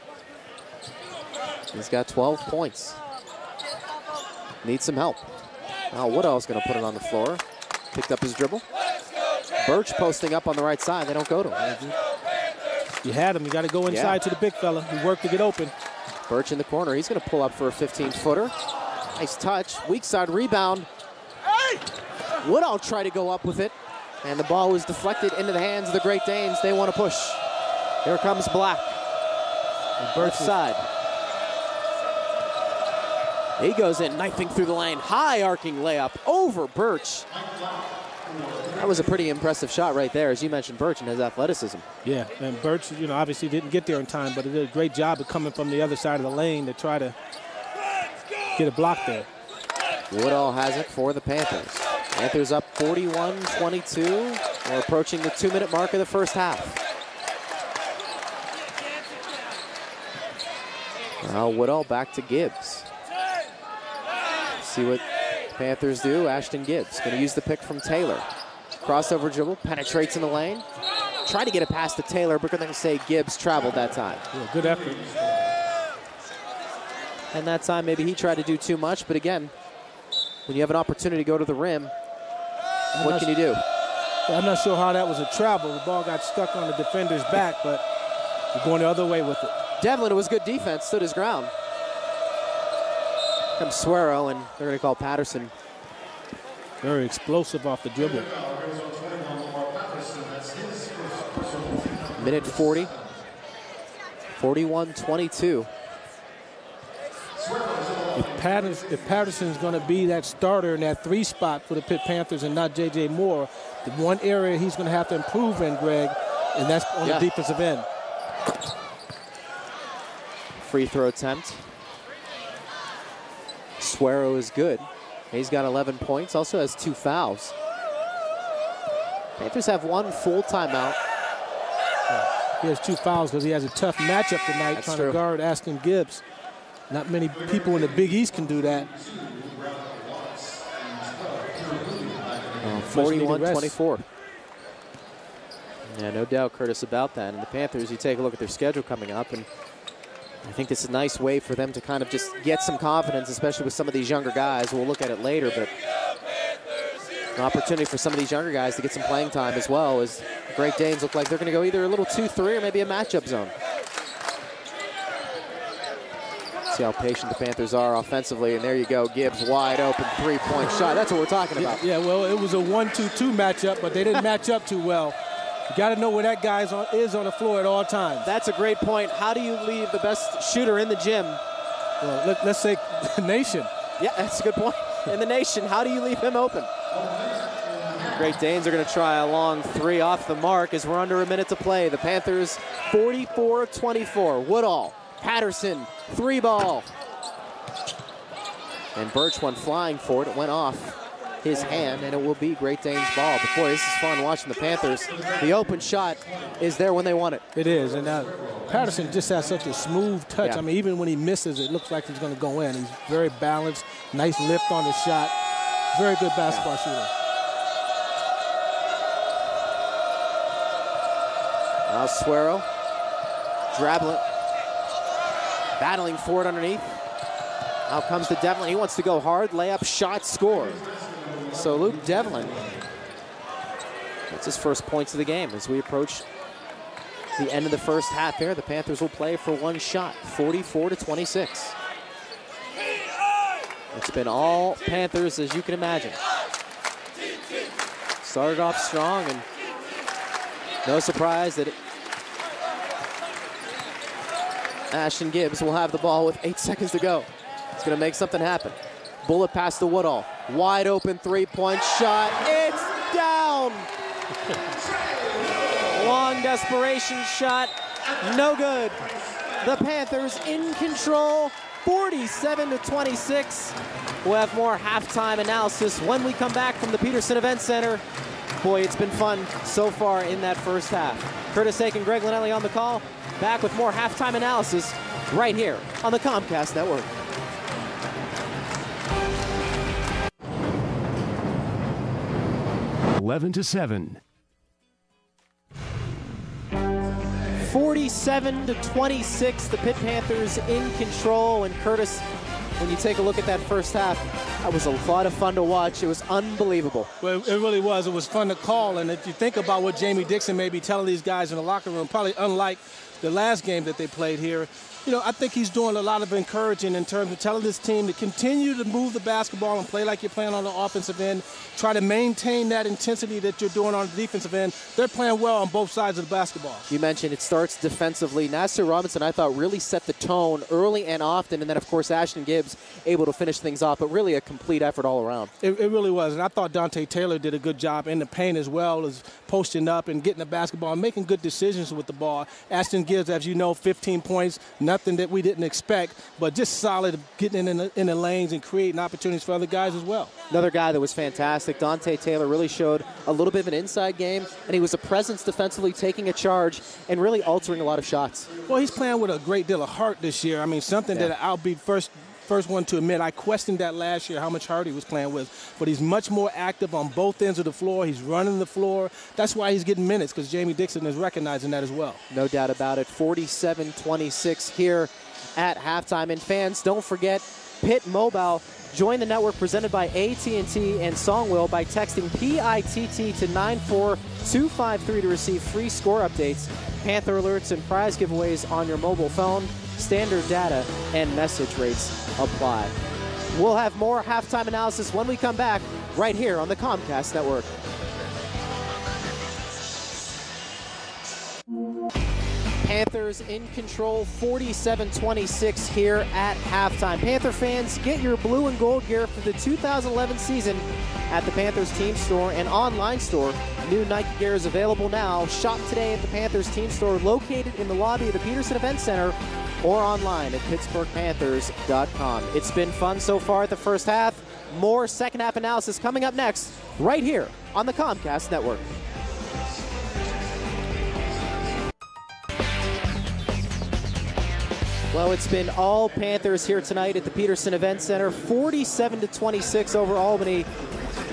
He's got 12 points. Needs some help. Now Woodall's going to put it on the floor. Picked up his dribble. Birch posting up on the right side. They don't go to him. You had him. You got to go inside Yeah. to the big fella. He worked to get open. Birch in the corner. He's going to pull up for a 15-footer. Nice touch. Weak side rebound. Woodall tried to go up with it, and the ball was deflected into the hands of the Great Danes. They want to push. Here comes Black. Birch side. He goes in, knifing through the lane. High arcing layup over Birch. That was a pretty impressive shot right there, as you mentioned, Birch and his athleticism. Yeah, and Birch, you know, obviously didn't get there in time, but he did a great job of coming from the other side of the lane to try to get a block there. Woodall has it for the Panthers. Panthers up 41-22. We're approaching the two-minute mark of the first half. Now Woodall back to Gibbs. See what Panthers do. Ashton Gibbs going to use the pick from Taylor. Crossover dribble, penetrates in the lane. Try to get it past to Taylor, but going to say Gibbs traveled that time. Yeah, good effort. And that time, maybe he tried to do too much, but again, when you have an opportunity to go to the rim, I'm what can you do? I'm not sure how that was a travel. The ball got stuck on the defender's back, but you're going the other way with it. Devlin, it was good defense, stood his ground. Comes Suero, and they're going to call Patterson. Very explosive off the dribble. Minute 40. 41-22. If, Patterson, if Patterson's going to be that starter in that three spot for the Pitt Panthers and not J.J. Moore, the one area he's going to have to improve in, Greg, and that's on Yeah. the defensive end. Free throw attempt. Suero is good. He's got 11 points, also has two fouls. Panthers have one full timeout. He has two fouls because he has a tough matchup tonight That's trying true. to guard Ashton Gibbs. Not many people in the Big East can do that. Uh, Rest. 41-24. Yeah, no doubt, Curtis, about that. And the Panthers, you take a look at their schedule coming up, and I think this is a nice way for them to kind of just get some confidence, especially with some of these younger guys. We'll look at it later, but an opportunity for some of these younger guys to get some playing time as well. As Great Danes look like they're going to go either a little 2-3 or maybe a matchup zone. See how patient the Panthers are offensively, and there you go, Gibbs wide open three-point shot. That's what we're talking about. Yeah, well, it was a one-two-two matchup, but they didn't match up too well. You got to know where that guy is on, is on the floor at all times. That's a great point. How do you leave the best shooter in the gym? Well, let, let's say the nation. Yeah, that's a good point. In the nation, how do you leave him open? Great Danes are going to try a long three off the mark as we're under a minute to play. The Panthers 44-24. Woodall, Patterson, three ball. And Birch went flying for it. It went off his hand, and it will be Great Danes ball. But boy, this is fun watching the Panthers. The open shot is there when they want it. It is, and uh, Patterson just has such a smooth touch. Yeah. I mean, even when he misses, it looks like he's going to go in. He's very balanced, nice lift on the shot. Very good basketball shooter. Now Suero, Drablet, battling for it underneath. Out comes to Devlin. He wants to go hard. Layup, shot, score. So Luke Devlin, that's his first points of the game as we approach the end of the first half here. The Panthers will play for one shot, 44 to 26. It's been all Panthers as you can imagine. Started off strong and no surprise that Ashton Gibbs will have the ball with eight seconds to go. He's going to make something happen. Bullet past the Woodall. Wide open three-point shot. It's down. Long desperation shot. No good. The Panthers in control. 47 to 26. We'll have more halftime analysis when we come back from the Petersen Event Center. Boy, it's been fun so far in that first half. Curtis Aiken, Greg Linelli on the call. Back with more halftime analysis right here on the Comcast Network. Eleven to seven. 47 to 26, the Pitt Panthers in control. And Curtis, when you take a look at that first half, that was a lot of fun to watch. It was unbelievable. Well, it really was. It was fun to call. And if you think about what Jamie Dixon may be telling these guys in the locker room, probably unlike the last game that they played here. You know, I think he's doing a lot of encouraging in terms of telling this team to continue to move the basketball and play like you're playing on the offensive end. Try to maintain that intensity that you're doing on the defensive end. They're playing well on both sides of the basketball. You mentioned it starts defensively. Nasir Robinson, I thought, really set the tone early and often, and then of course Ashton Gibbs able to finish things off. But really a complete effort all around. It, it really was, and I thought Dante Taylor did a good job in the paint as well as posting up and getting the basketball and making good decisions with the ball. Ashton Gibbs, as you know, 15 points, nothing that we didn't expect, but just solid getting in the, in the lanes and creating opportunities for other guys as well. Another guy that was fantastic, Dante Taylor, really showed a little bit of an inside game, and he was a presence defensively, taking a charge and really altering a lot of shots. Well, he's playing with a great deal of heart this year. I mean, something Yeah. that I'll be first first one to admit. I questioned that last year how much heart he was playing with, but he's much more active on both ends of the floor. He's running the floor. That's why he's getting minutes because Jamie Dixon is recognizing that as well. No doubt about it. 47 26 here at halftime. And fans, don't forget Pitt Mobile. Join the network presented by AT&T and Songwell by texting PITT to 94253 to receive free score updates, Panther alerts, and prize giveaways on your mobile phone. Standard data and message rates apply. We'll have more halftime analysis when we come back right here on the Comcast Network. Panthers in control 47-26 here at halftime. Panther fans, get your blue and gold gear for the 2011 season at the Panthers team store and online store. New Nike gear is available now. Shop today at the Panthers team store located in the lobby of the Petersen Event Center or online at pittsburghpanthers.com. It's been fun so far at the first half. More second half analysis coming up next right here on the Comcast Network. Well, it's been all Panthers here tonight at the Petersen Event Center, 47 to 26 over Albany.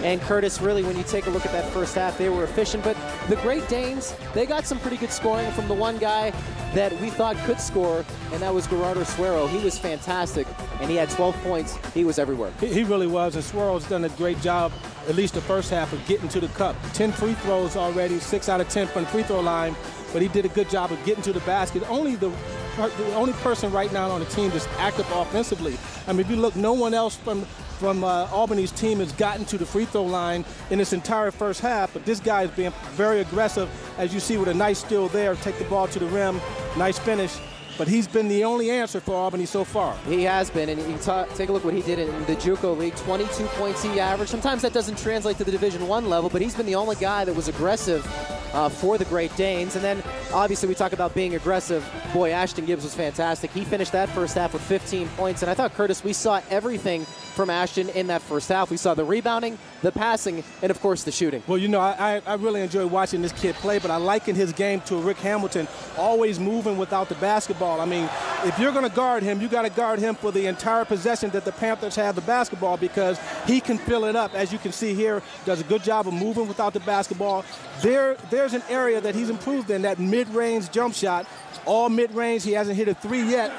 And Curtis, really, when you take a look at that first half, they were efficient. But the Great Danes, they got some pretty good scoring from the one guy that we thought could score, and that was Gerardo Suero. He was fantastic, and he had 12 points. He was everywhere. He, he really was, and Suero's done a great job, at least the first half, of getting to the cup. 10 free throws already, 6 out of 10 from the free throw line, but he did a good job of getting to the basket. Only the the only person right now on the team that's active offensively. I mean, if you look, no one else from from uh, Albany's team has gotten to the free throw line in this entire first half, but this guy is being very aggressive, as you see with a nice steal there, take the ball to the rim, nice finish. But he's been the only answer for Albany so far. He has been, and you take a look what he did in the JUCO league. 22 points he averaged. Sometimes that doesn't translate to the Division One level, but he's been the only guy that was aggressive uh, for the Great Danes. And then, obviously, we talk about being aggressive. Boy, Ashton Gibbs was fantastic. He finished that first half with 15 points, and I thought Curtis, we saw everything from Ashton in that first half. We saw the rebounding, the passing, and of course the shooting. Well, you know, I, I- I really enjoy watching this kid play, but I liken his game to Rick Hamilton, always moving without the basketball. I mean, if you're going to guard him, you got to guard him for the entire possession that the Panthers have the basketball because he can fill it up. As you can see here, does a good job of moving without the basketball. There, there's an area that he's improved in, that mid-range jump shot. All mid-range, he hasn't hit a three yet,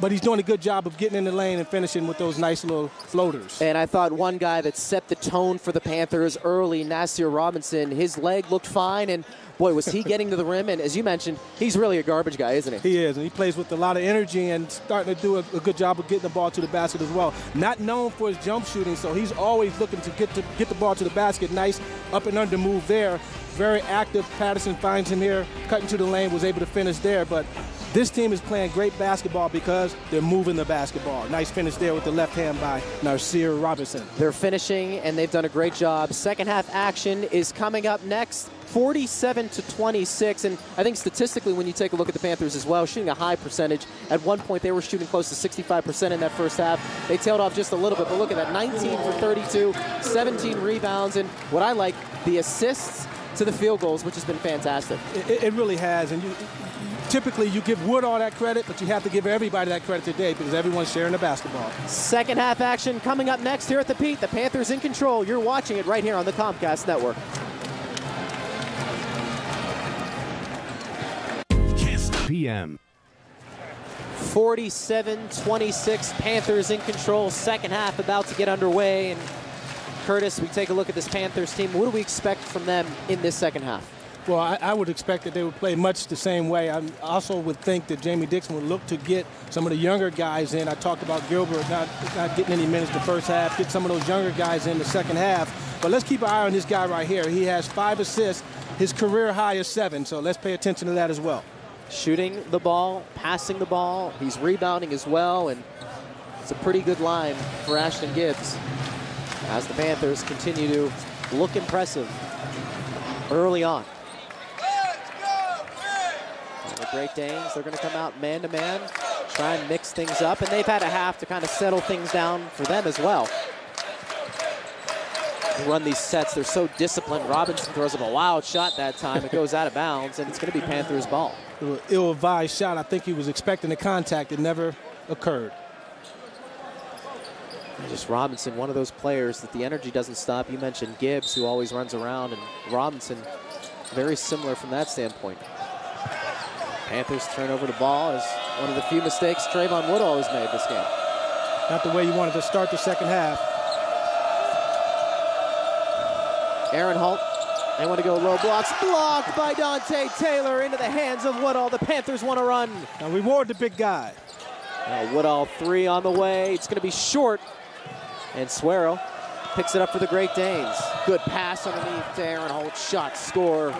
but he's doing a good job of getting in the lane and finishing with those nice little floaters. And I thought one guy that set the tone for the Panthers early, Nasir Robinson, his leg looked fine, and boy, was he getting to the rim. And as you mentioned, he's really a garbage guy, isn't he? He is, and he plays with a lot of energy and starting to do a, a good job of getting the ball to the basket as well. Not known for his jump shooting, so he's always looking to get to get the ball to the basket. Nice up and under move there. Very active. Patterson finds him here, cutting to the lane, was able to finish there. But this team is playing great basketball because they're moving the basketball. Nice finish there with the left hand by Nasir Robinson. They're finishing, and they've done a great job. Second half action is coming up next. 47 to 26, and I think statistically, when you take a look at the Panthers as well, shooting a high percentage. At one point, they were shooting close to 65% in that first half. They tailed off just a little bit, but look at that: 19 for 32, 17 rebounds, and what I like, the assists to the field goals, which has been fantastic. It, it really has, and you, typically you give Woodall that credit, but you have to give everybody that credit today because everyone's sharing the basketball. Second half action coming up next here at the Pete. The Panthers in control. You're watching it right here on the Comcast Network. PM. 47-26, Panthers in control. Second half about to get underway. And Curtis, we take a look at this Panthers team. What do we expect from them in this second half? Well, I, I, would expect that they would play much the same way. I also would think that Jamie Dixon would look to get some of the younger guys in. I talked about Gilbert not, not getting any minutes the first half, get some of those younger guys in the second half. But let's keep an eye on this guy right here. He has five assists. His career high is seven, so let's pay attention to that as well. Shooting the ball, passing the ball, he's rebounding as well, and it's a pretty good line for Ashton Gibbs as the Panthers continue to look impressive early on. Great Danes, they're going to come out man-to-man, -man, try and mix things up, and they've had a half to kind of settle things down for them as well. run these sets, they're so disciplined. Robinson throws up a wild shot that time. It goes out of bounds, and it's going to be Panthers ball. Ill-advised shot. I think he was expecting the contact. It never occurred. Just Robinson, one of those players that the energy doesn't stop. You mentioned Gibbs, who always runs around, and Robinson, very similar from that standpoint. Panthers turn over the ball is one of the few mistakes Travon Woodall has made this game. Not the way you wanted to start the second half. Aronhalt, they want to go low blocks. Blocked by Dante Taylor into the hands of Woodall. The Panthers want to run. Now reward the big guy. Now Woodall three on the way. It's going to be short and Suero picks it up for the Great Danes. Good pass underneath to Aronhalt. Shot score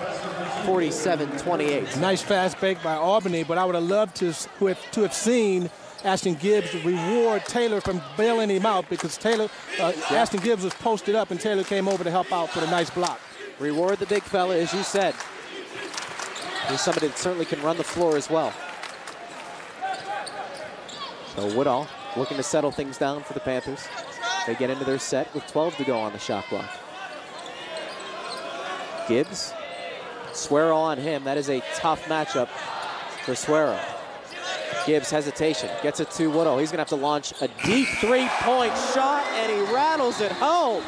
47-28. Nice fast break by Albany, but I would have loved to, to have seen Ashton Gibbs reward Taylor from bailing him out because Taylor, uh, yeah. Ashton Gibbs was posted up and Taylor came over to help out for a nice block. Reward the big fella, as you said. He's somebody that certainly can run the floor as well. So Woodall looking to settle things down for the Panthers. They get into their set with 12 to go on the shot clock. Gibbs, Suero on him. That is a tough matchup for Suero. Gibbs hesitation, gets it to Woodall. He's gonna have to launch a deep three-point shot, and he rattles it home.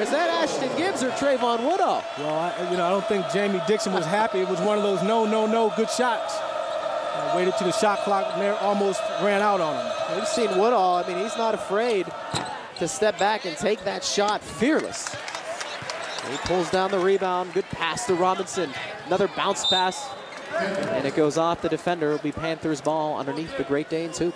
is that Ashton Gibbs or Travon Woodall? Well, I, you know, I don't think Jamie Dixon was happy. It was one of those no, no, no good shots. I waited to the shot clock and almost ran out on him. We've seen Woodall. I mean, he's not afraid to step back and take that shot fearless. He pulls down the rebound. Good pass to Robinson. Another bounce pass. And it goes off the defender. It'll be Panthers ball underneath the Great Danes hoop.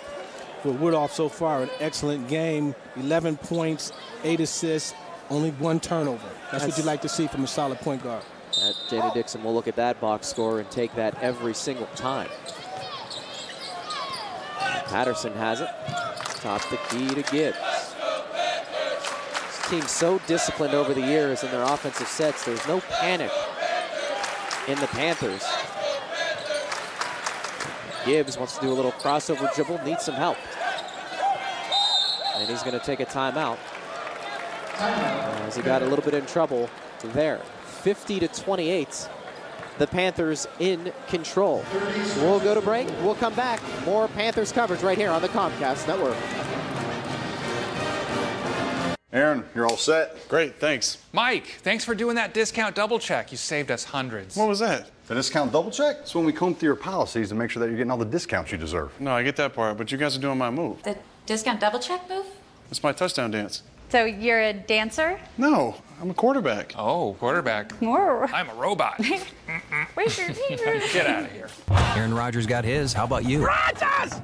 For Woodall so far, an excellent game. 11 points, 8 assists, only one turnover. That's, That's what you like to see from a solid point guard. That Jamie Dixon will look at that box score and take that every single time. Patterson has it. Top the key to Gibbs team so disciplined over the years in their offensive sets. There's no panic in the Panthers. Gibbs wants to do a little crossover dribble, needs some help. And he's going to take a timeout uh, as he got a little bit in trouble there. 50 to 28, the Panthers in control. We'll go to break. We'll come back. More Panthers coverage right here on the Comcast Network. Aaron, you're all set. Great, thanks. Mike, thanks for doing that discount double check. You saved us hundreds. What was that? The discount double check? It's when we comb through your policies to make sure that you're getting all the discounts you deserve. No, I get that part, but you guys are doing my move. The discount double check move? It's my touchdown dance. So you're a dancer? No, I'm a quarterback. Oh, quarterback. Whoa. I'm a robot. Where's your Get out of here. Aaron Rodgers got his. How about you? Rodgers!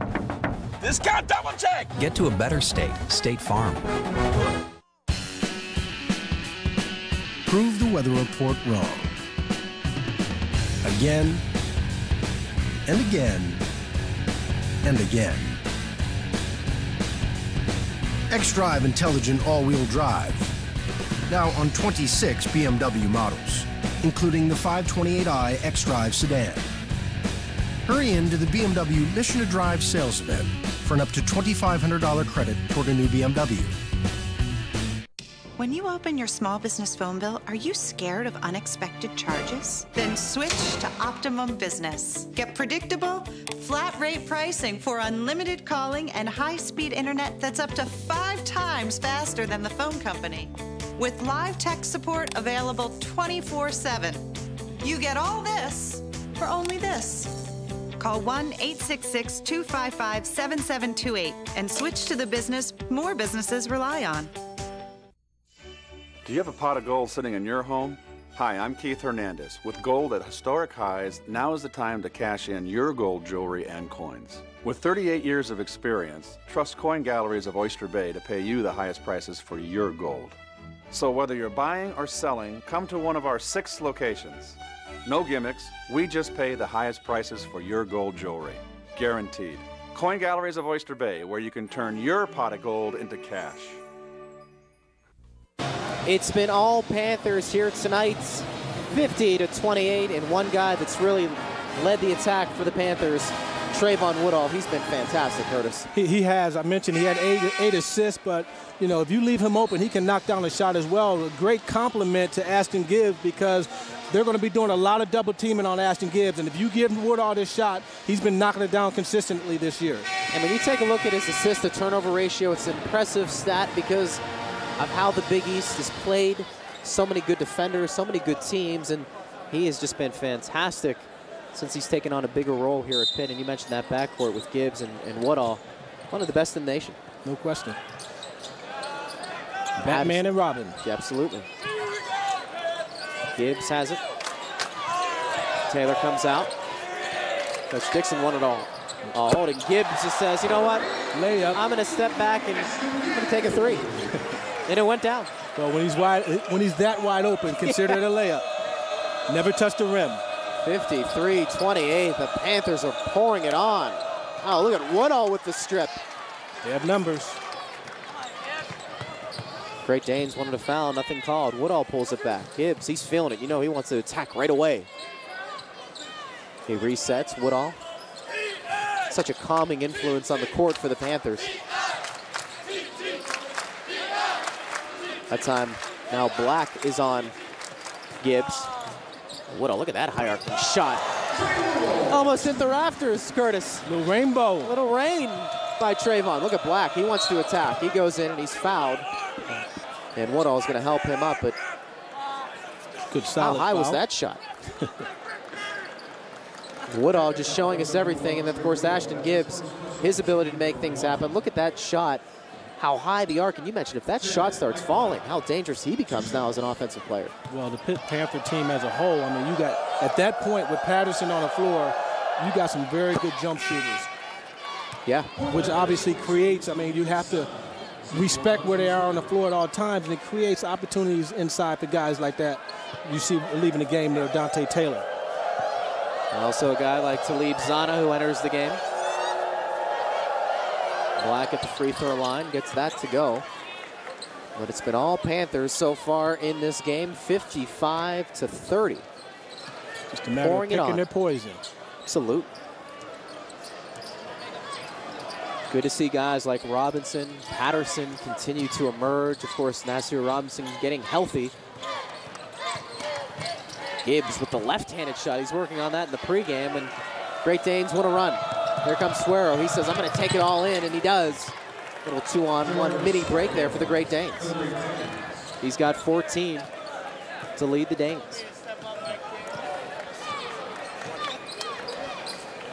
Discount double check! Get to a better state. State Farm. Prove the weather report wrong. Again, and again, and again. xDrive Intelligent All-Wheel Drive. Now on 26 BMW models, including the 528i xDrive sedan. Hurry in to the BMW Mission to Drive sales event for an up to $2,500 credit toward a new BMW. When you open your small business phone bill, are you scared of unexpected charges? Then switch to Optimum Business. Get predictable, flat rate pricing for unlimited calling and high speed internet that's up to five times faster than the phone company. With live tech support available 24 7. You get all this for only this. Call 1 866 255 7728 and switch to the business more businesses rely on. Do you have a pot of gold sitting in your home? Hi, I'm Keith Hernandez. With gold at historic highs, now is the time to cash in your gold jewelry and coins. With 38 years of experience, trust Coin Galleries of Oyster Bay to pay you the highest prices for your gold. So whether you're buying or selling, come to one of our six locations. No gimmicks, we just pay the highest prices for your gold jewelry. Guaranteed. Coin Galleries of Oyster Bay, where you can turn your pot of gold into cash. It's been all Panthers here tonight, 50 to 28, and one guy that's really led the attack for the Panthers, Travon Woodall. He's been fantastic, Curtis. He, he has. I mentioned he had eight, eight assists, but you know if you leave him open, he can knock down a shot as well. A great compliment to Ashton Gibbs because they're going to be doing a lot of double teaming on Ashton Gibbs, and if you give Woodall this shot, he's been knocking it down consistently this year. And when you take a look at his assist to turnover ratio, it's an impressive stat because of how the Big East has played. So many good defenders, so many good teams, and he has just been fantastic since he's taken on a bigger role here at Pitt. And you mentioned that backcourt with Gibbs and, and Woodall, one of the best in the nation. No question. Batman and Robin. Yeah, absolutely. Gibbs has it. Taylor comes out. Coach Dixon won it all. Uh, oh, and Gibbs just says, you know what? Layup. I'm going to step back and I'm going to take a three. and it went down. Well, when he's wide, when he's that wide open, consider it a layup. Never touched the rim. 53-28. The Panthers are pouring it on. Oh, look at Woodall with the strip. They have numbers. Great Danes wanted a foul, nothing called. Woodall pulls it back. Gibbs, he's feeling it. You know he wants to attack right away. He resets, Woodall. Such a calming influence on the court for the Panthers. That time, now Black is on Gibbs. Woodall, look at that high arcing shot. Almost hit the rafters, Curtis. Little rainbow. Little rain by Travon. Look at Black. He wants to attack. He goes in and he's fouled. And Woodall's going to help him up, but good how high was that shot? Woodall just showing us everything, and then of course Ashton Gibbs, his ability to make things happen. Look at that shot, how high the arc, and you mentioned if that shot starts falling, how dangerous he becomes now as an offensive player. Well, the Pitt Panther team as a whole, I mean, you got, at that point with Patterson on the floor, you got some very good jump shooters. Yeah. Which obviously creates, I mean, you have to respect where they are on the floor at all times, and it creates opportunities inside for guys like that. You see leaving the game there, Dante Taylor. And also a guy like Talib Zanna who enters the game. Black at the free throw line, gets that to go. But it's been all Panthers so far in this game, 55 to 30. Just a matter Pouring of picking their poison. Salute. Good to see guys like Robinson, Patterson continue to emerge. Of course, Nasir Robinson getting healthy. Gibbs with the left-handed shot. He's working on that in the pregame, and Great Danes want to run. Here comes Suero. He says, I'm going to take it all in, and he does. Little two-on-one mini break there for the Great Danes. He's got 14 to lead the Danes.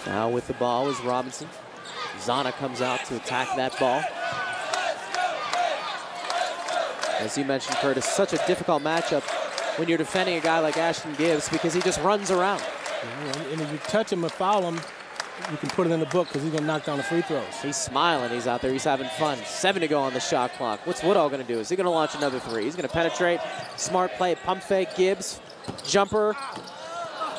Now with the ball is Robinson. Zanna comes out to attack that ball. As you mentioned, Curtis, such a difficult matchup when you're defending a guy like Ashton Gibbs because he just runs around. And if you touch him or foul him, you can put it in the book because he's going to knock down the free throws. He's smiling. He's out there. He's having fun. Seven to go on the shot clock. What's Woodall going to do? Is he going to launch another three? He's going to penetrate. Smart play. Pump fake. Gibbs. Jumper.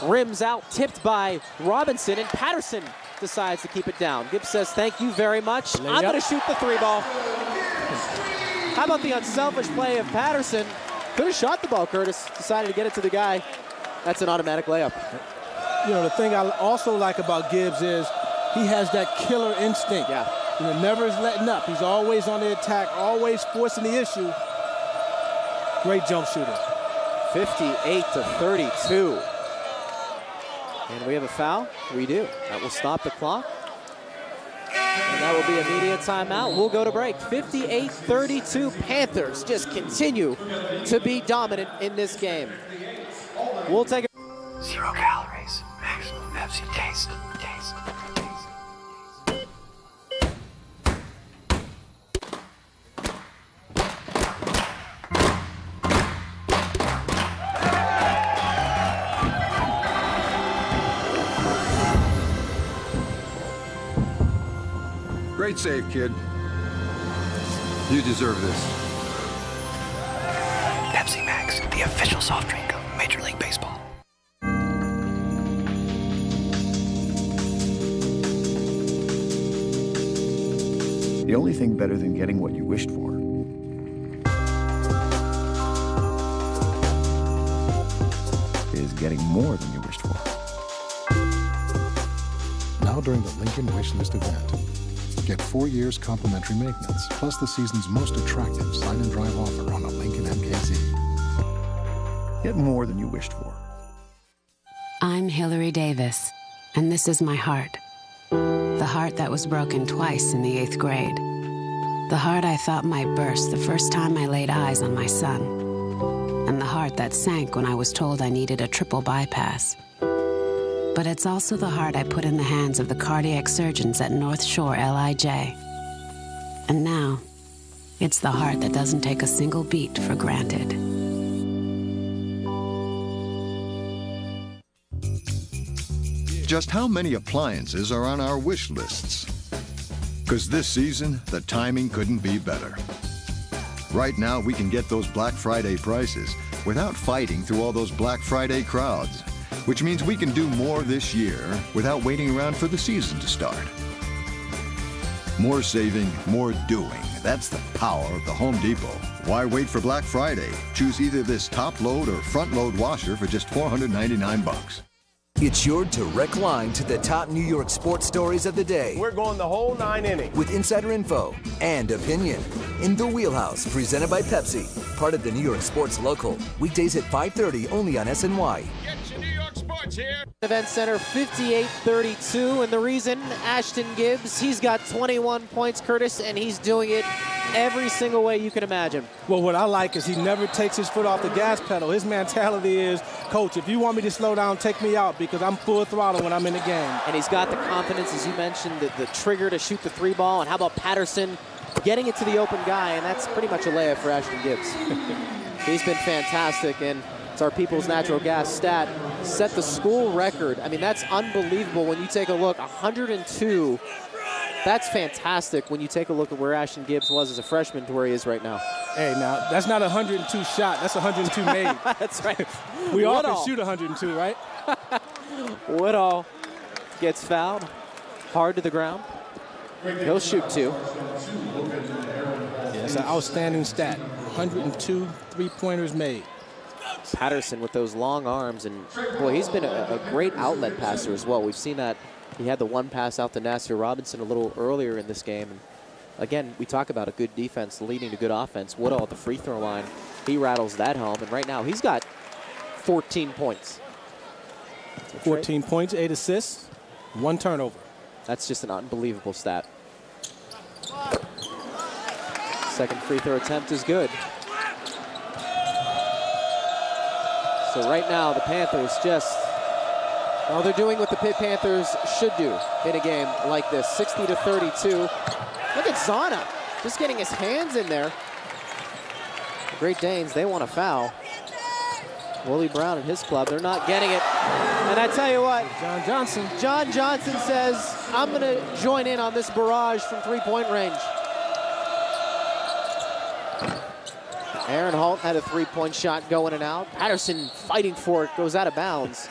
Rims out. Tipped by Robinson. And Patterson decides to keep it down. Gibbs says, thank you very much. I'm going to shoot the three ball. How about the unselfish play of Patterson? Could have shot the ball, Curtis. Decided to get it to the guy. That's an automatic layup. You know, the thing I also like about Gibbs is he has that killer instinct. Yeah. You know, never is letting up. He's always on the attack, always forcing the issue. Great jump shooter. 58 to 32. And we have a foul? We do. That will stop the clock. And that will be immediate timeout. We'll go to break. 58-32 Panthers just continue to be dominant in this game. We'll take a Zero calories, maximum Great save, kid. You deserve this. Pepsi Max, the official soft drink of Major League The only thing better than getting what you wished for is getting more than you wished for. Now during the Lincoln Wishlist event, get four years complimentary maintenance, plus the season's most attractive sign and drive offer on a Lincoln MKZ. Get more than you wished for. I'm Hillary Davis, and this is my heart. Heart that was broken twice in the eighth grade. The heart I thought might burst the first time I laid eyes on my son. And the heart that sank when I was told I needed a triple bypass. But it's also the heart I put in the hands of the cardiac surgeons at North Shore LIJ. And now, it's the heart that doesn't take a single beat for granted. Just how many appliances are on our wish lists? Because this season, the timing couldn't be better. Right now, we can get those Black Friday prices without fighting through all those Black Friday crowds, which means we can do more this year without waiting around for the season to start. More saving, more doing. That's the power of the Home Depot. Why wait for Black Friday? Choose either this top load or front load washer for just 499 bucks. It's your direct line to the top New York sports stories of the day. We're going the whole nine innings. With insider info and opinion. In the Wheelhouse, presented by Pepsi. Part of the New York Sports Local. Weekdays at 5.30 only on SNY. Event Center 58-32, and the reason Ashton Gibbs, he's got 21 points, Curtis, and he's doing it every single way you can imagine. Well, what I like is he never takes his foot off the gas pedal. His mentality is, coach, if you want me to slow down, take me out because I'm full throttle when I'm in the game. And he's got the confidence, as you mentioned, the, the trigger to shoot the three ball. And how about Patterson getting it to the open guy? And that's pretty much a layup for Ashton Gibbs. he's been fantastic, and it's our People's Natural Gas stat. Set the school record. I mean, that's unbelievable when you take a look. 102 that's fantastic when you take a look at where Ashton Gibbs was as a freshman to where he is right now. Hey, now, that's not 102 shot. That's 102 made. that's right. we all can shoot 102, right? Woodall gets fouled. Hard to the ground. He'll shoot two. Yeah, it's an outstanding stat. 102 three-pointers made. Patterson with those long arms, and boy, he's been a, a great outlet passer as well. We've seen that he had the one pass out to Nasir Robinson a little earlier in this game. And again, we talk about a good defense leading to good offense. Woodall at the free throw line, he rattles that home. And right now, he's got 14 points. 14 points, eight assists, one turnover. That's just an unbelievable stat. Second free throw attempt is good. So right now, the Panthers just well, they're doing what the Pitt Panthers should do in a game like this, 60 to 32. Look at Zanna, just getting his hands in there. The Great Danes, they want a foul. Willie Brown and his club, they're not getting it. And I tell you what, John Johnson. John Johnson says, I'm going to join in on this barrage from three-point range. Aronhalt had a three-point shot going and out. Patterson fighting for it, goes out of bounds.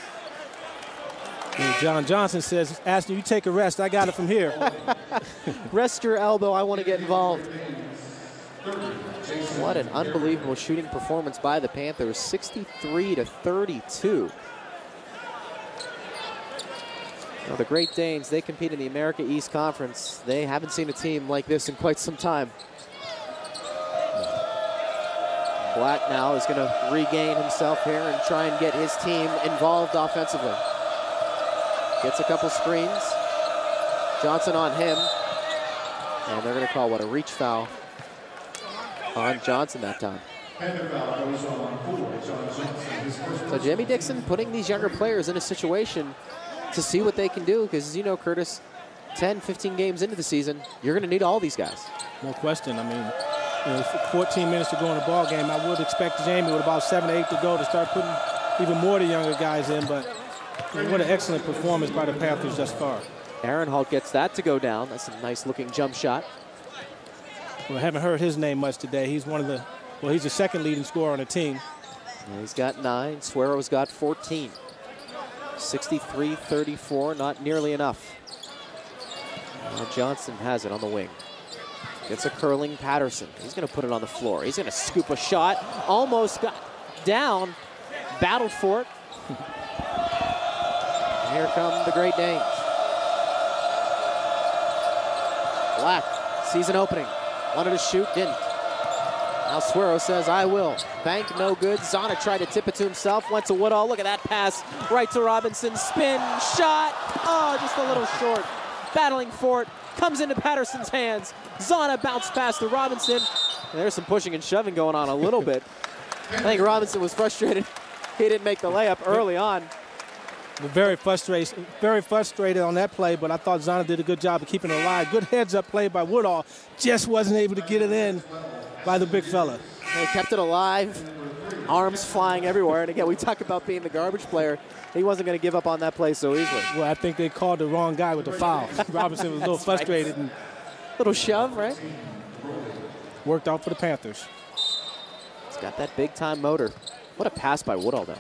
And John Johnson says, Ashton, you take a rest. I got it from here. rest your elbow. I want to get involved. What an unbelievable shooting performance by the Panthers. 63 to 32. Now, the Great Danes, they compete in the America East Conference. They haven't seen a team like this in quite some time. Black now is going to regain himself here and try and get his team involved offensively. Gets a couple screens. Johnson on him. And they're going to call, what, a reach foul on Johnson that time. So Jimmy Dixon putting these younger players in a situation to see what they can do because, you know, Curtis, 10, 15 games into the season, you're going to need all these guys. No question. I mean, you know, 14 minutes to go in the ball game. I would expect Jamie with about seven, eight to go to start putting even more of the younger guys in, but what an excellent performance by the Panthers thus far. Aronhalt gets that to go down. That's a nice looking jump shot. Well, I haven't heard his name much today. He's one of the, well, he's the second leading scorer on the team. He's got nine. Suero's got 14. 63 34, not nearly enough. Now Johnson has it on the wing. Gets a curling Patterson. He's going to put it on the floor. He's going to scoop a shot. Almost got down. Battled for it. Here come the Great Danes. Black, season opening. Wanted to shoot, didn't. Now Suero says, I will. Bank, no good. Zanna tried to tip it to himself. Went to Woodall. Look at that pass. Right to Robinson. Spin, shot. Oh, just a little short. Battling for it. Comes into Patterson's hands. Zanna bounced past to Robinson. There's some pushing and shoving going on a little bit. I think Robinson was frustrated. He didn't make the layup early on. Very frustrated, very frustrated on that play, but I thought Zanna did a good job of keeping it alive. Good heads-up play by Woodall. Just wasn't able to get it in by the big fella. They kept it alive. Arms flying everywhere. And again, we talk about being the garbage player. He wasn't going to give up on that play so easily. Well, I think they called the wrong guy with the foul. Robinson was a little frustrated. Right. and Little shove, right? Worked out for the Panthers. He's got that big-time motor. What a pass by Woodall, though.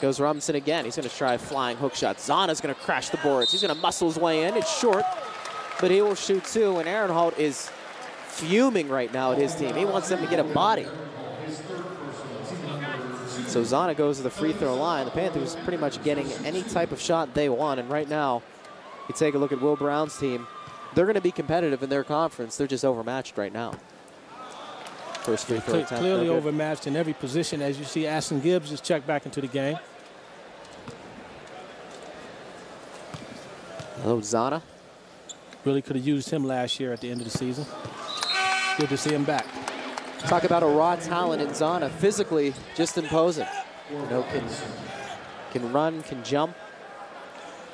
Goes Robinson again. He's going to try a flying hook shot. Zanna's going to crash the boards. He's going to muscle his way in. It's short, but he will shoot two. And Aronhalt is fuming right now at his team. He wants them to get a body. So Zanna goes to the free throw line. The Panthers pretty much getting any type of shot they want. And right now, you take a look at Will Brown's team. They're going to be competitive in their conference. They're just overmatched right now. First free throw attempt. clearly no overmatched in every position. As you see, Ashton Gibbs is checked back into the game. Hello, Zanna. Really could have used him last year at the end of the season. Good to see him back. Talk about a raw talent in Zanna. Physically, just imposing. You know, can can run, can jump.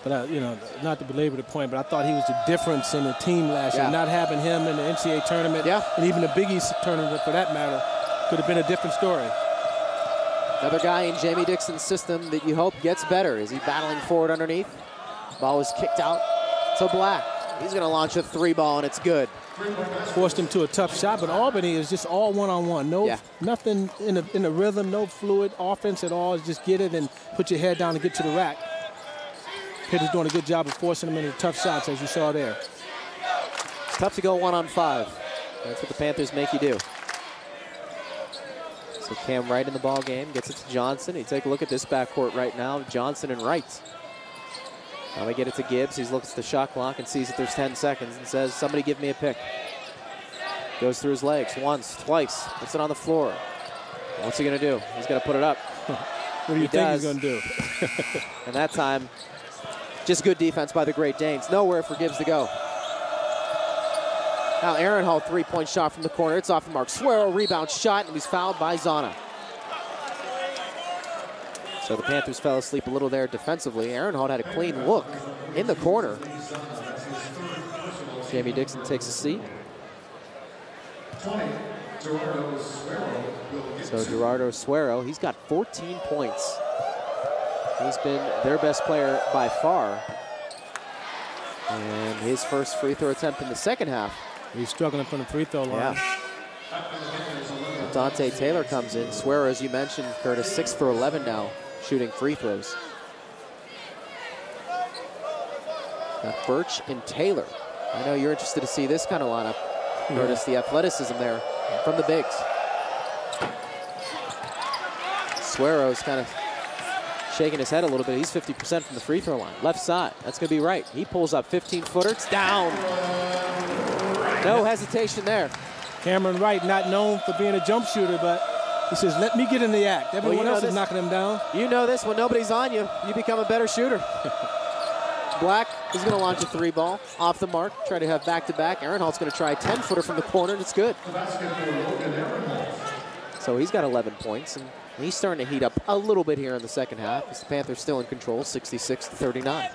But, uh, you know, not to belabor the point, but I thought he was the difference in the team last Yeah. year. Not having him in the NCAA tournament Yeah. and even the Big East tournament, for that matter, could have been a different story. Another guy in Jamie Dixon's system that you hope gets better. Is he battling forward underneath? Ball was kicked out to Black. He's going to launch a three ball, and it's good. Forced him to a tough shot, but Albany is just all one-on-one. No, Yeah. nothing in the, in the rhythm, no fluid offense at all. Just get it and put your head down and get to the rack. Pitt is doing a good job of forcing them into tough shots, as you saw there. It's tough to go one on five. That's what the Panthers make you do. So Cam Wright in the ball game gets it to Johnson. You take a look at this backcourt right now. Johnson and Wright. Now they get it to Gibbs. He looks at the shot clock and sees that there's 10 seconds and says, somebody give me a pick. Goes through his legs once, twice, puts it on the floor. What's he going to do? He's going to put it up. What do you He think does. he's going to do? And that time, just good defense by the Great Danes. Nowhere for Gibbs to go. Now Aronhalt, three-point shot from the corner. It's off the mark. Suero rebound shot, and he's fouled by Zanna. So the Panthers fell asleep a little there defensively. Aronhalt had a clean look in the corner. Jamie Dixon takes a seat. So Gerardo Suero, he's got 14 points. He's been their best player by far. And his first free throw attempt in the second half. He's struggling from the free throw line. Yeah. Dante Taylor comes in. Suero, as you mentioned, Curtis, 6 for 11 now, shooting free throws. Got Birch and Taylor. I know you're interested to see this kind of lineup. Curtis, the athleticism there from the bigs. Suero's kind of shaking his head a little bit. He's 50% from the free throw line. Left side. That's going to be right. He pulls up 15 footer. It's down. No hesitation there. Cameron Wright, not known for being a jump shooter, but he says, let me get in the act. Everyone Well, you know else is this- knocking him down. You know this. When nobody's on you, you become a better shooter. Black is going to launch a three ball off the mark. Try to have back to back. Aronhalt's going to try a 10 footer from the corner, and it's good. So he's got 11 points, and he's starting to heat up a little bit here in the second half. As the Panthers still in control, 66 to 39.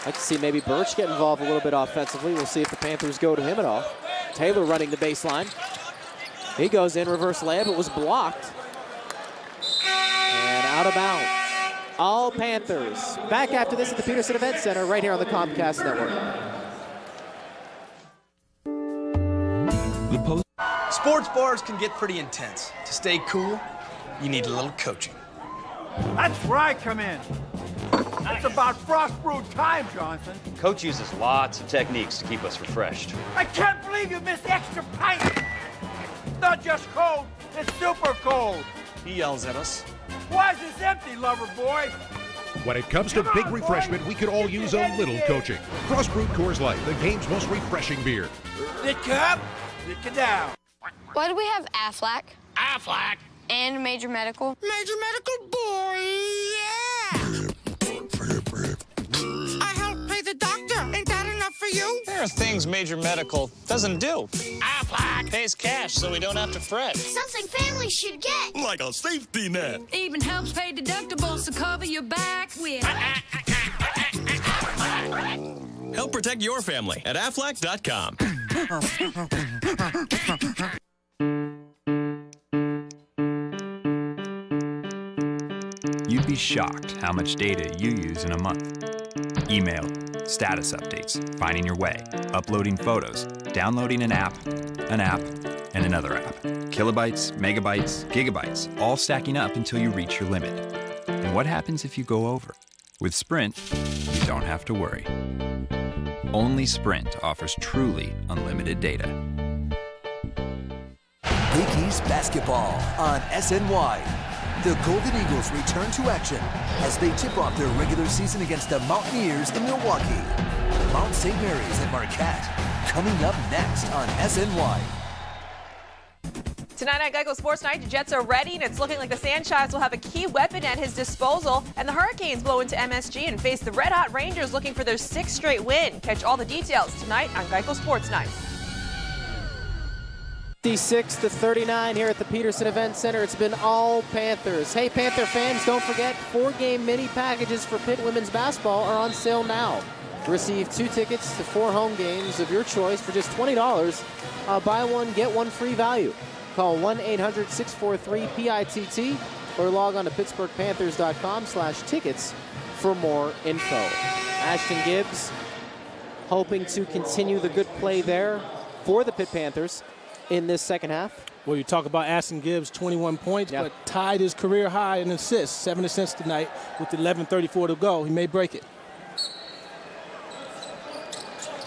I'd like to see maybe Birch get involved a little bit offensively. We'll see if the Panthers go to him at all. Taylor running the baseline. He goes in, reverse layup. It was blocked. And Out of bounds. All Panthers. Back after this at the Petersen Event Center right here on the Comcast Network. Sports bars can get pretty intense. To stay cool, you need a little coaching. That's where I come in. It's about frost brewed time, Johnson. Coach uses lots of techniques to keep us refreshed. I can't believe you missed the extra pint. It's not just cold, it's super cold. He yells at us. Why is this empty, lover boy? When it comes to big refreshment, we could all use a little coaching. Frost Brewed Coors Light, the game's most refreshing beer. Lick up, lick it down. Why do we have Aflac? Aflac. And Major Medical? Major Medical boy, yeah! I help pay the doctor. Ain't that enough for you? There are things Major Medical doesn't do. Aflac pays cash so we don't have to fret. Something families should get. Like a safety net. Even helps pay deductibles to cover your back with. Help protect your family at Aflac.com. You'd be shocked how much data you use in a month. Email, status updates, finding your way, uploading photos, downloading an app, an app, and another app. Kilobytes, megabytes, gigabytes, all stacking up until you reach your limit. And what happens if you go over? With Sprint, you don't have to worry. Only Sprint offers truly unlimited data. Big East basketball on SNY. The Golden Eagles return to action as they tip off their regular season against the Mountaineers in Milwaukee. Mount St. Mary's at Marquette. Coming up next on SNY. Tonight on Geico Sports Night, the Jets are ready, and it's looking like the Sanchez will have a key weapon at his disposal. And the Hurricanes blow into MSG and face the Red Hot Rangers looking for their sixth straight win. Catch all the details tonight on Geico Sports Night. 56 to 39 here at the Petersen Event Center. It's been all Panthers. Hey, Panther fans, don't forget four game mini packages for Pitt women's basketball are on sale now. Receive two tickets to four home games of your choice for just $20. Uh, buy one, get one free value. Call 1 800 643 PITT or log on to PittsburghPanthers.com slash tickets for more info. Ashton Gibbs hoping to continue the good play there for the Pitt Panthers in this second half. Well, you talk about Ashton Gibbs, 21 points, but tied his career high in assists, seven assists tonight with 11:34 to go. He may break it.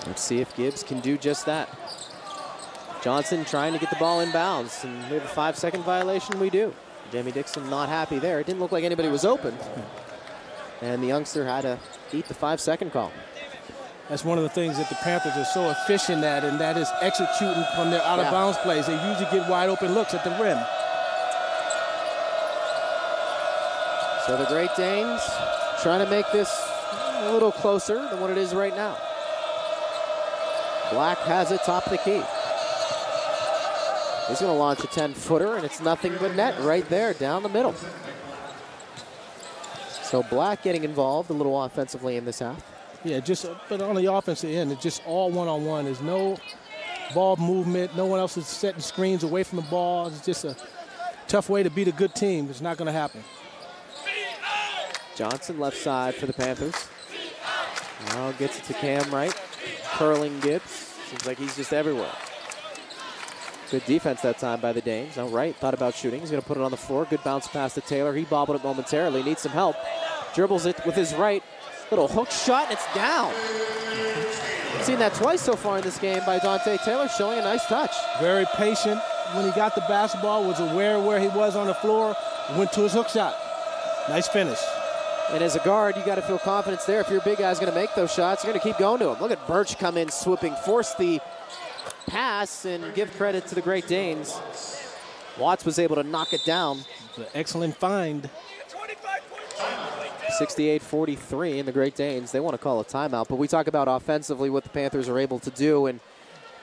Let's see if Gibbs can do just that. Johnson trying to get the ball in bounds, and we have a five-second violation. We do. Jamie Dixon not happy there. It didn't look like anybody was open, and the youngster had to eat the five-second call. That's one of the things that the Panthers are so efficient at, and that is executing from their out of bounds plays. They usually get wide open looks at the rim. So the Great Danes trying to make this a little closer than what it is right now. Black has it top of the key. He's going to launch a 10 footer, and it's nothing but net right there down the middle. So Black getting involved a little offensively in this half. Yeah, just but on the offensive end, it's just all one-on-one. There's no ball movement. No one else is setting screens away from the ball. It's just a tough way to beat a good team. It's not going to happen. Johnson left side for the Panthers. Now gets it to Cam Wright. Curling Gibbs. Seems like he's just everywhere. Good defense that time by the Danes. Now Wright thought about shooting. He's going to put it on the floor. Good bounce pass to Taylor. He bobbled it momentarily. Needs some help. Dribbles it with his right. Little hook shot, and it's down. Seen that twice so far in this game by Dante Taylor, showing a nice touch. Very patient when he got the basketball, was aware where he was on the floor, went to his hook shot. Nice finish. And as a guard, you got to feel confidence there. If your big guy's going to make those shots, you're going to keep going to him. Look at Birch come in swooping, force the pass, and give credit to the Great Danes. Watts was able to knock it down. An excellent find. 68-43 in the Great Danes. They want to call a timeout, but we talk about offensively what the Panthers are able to do and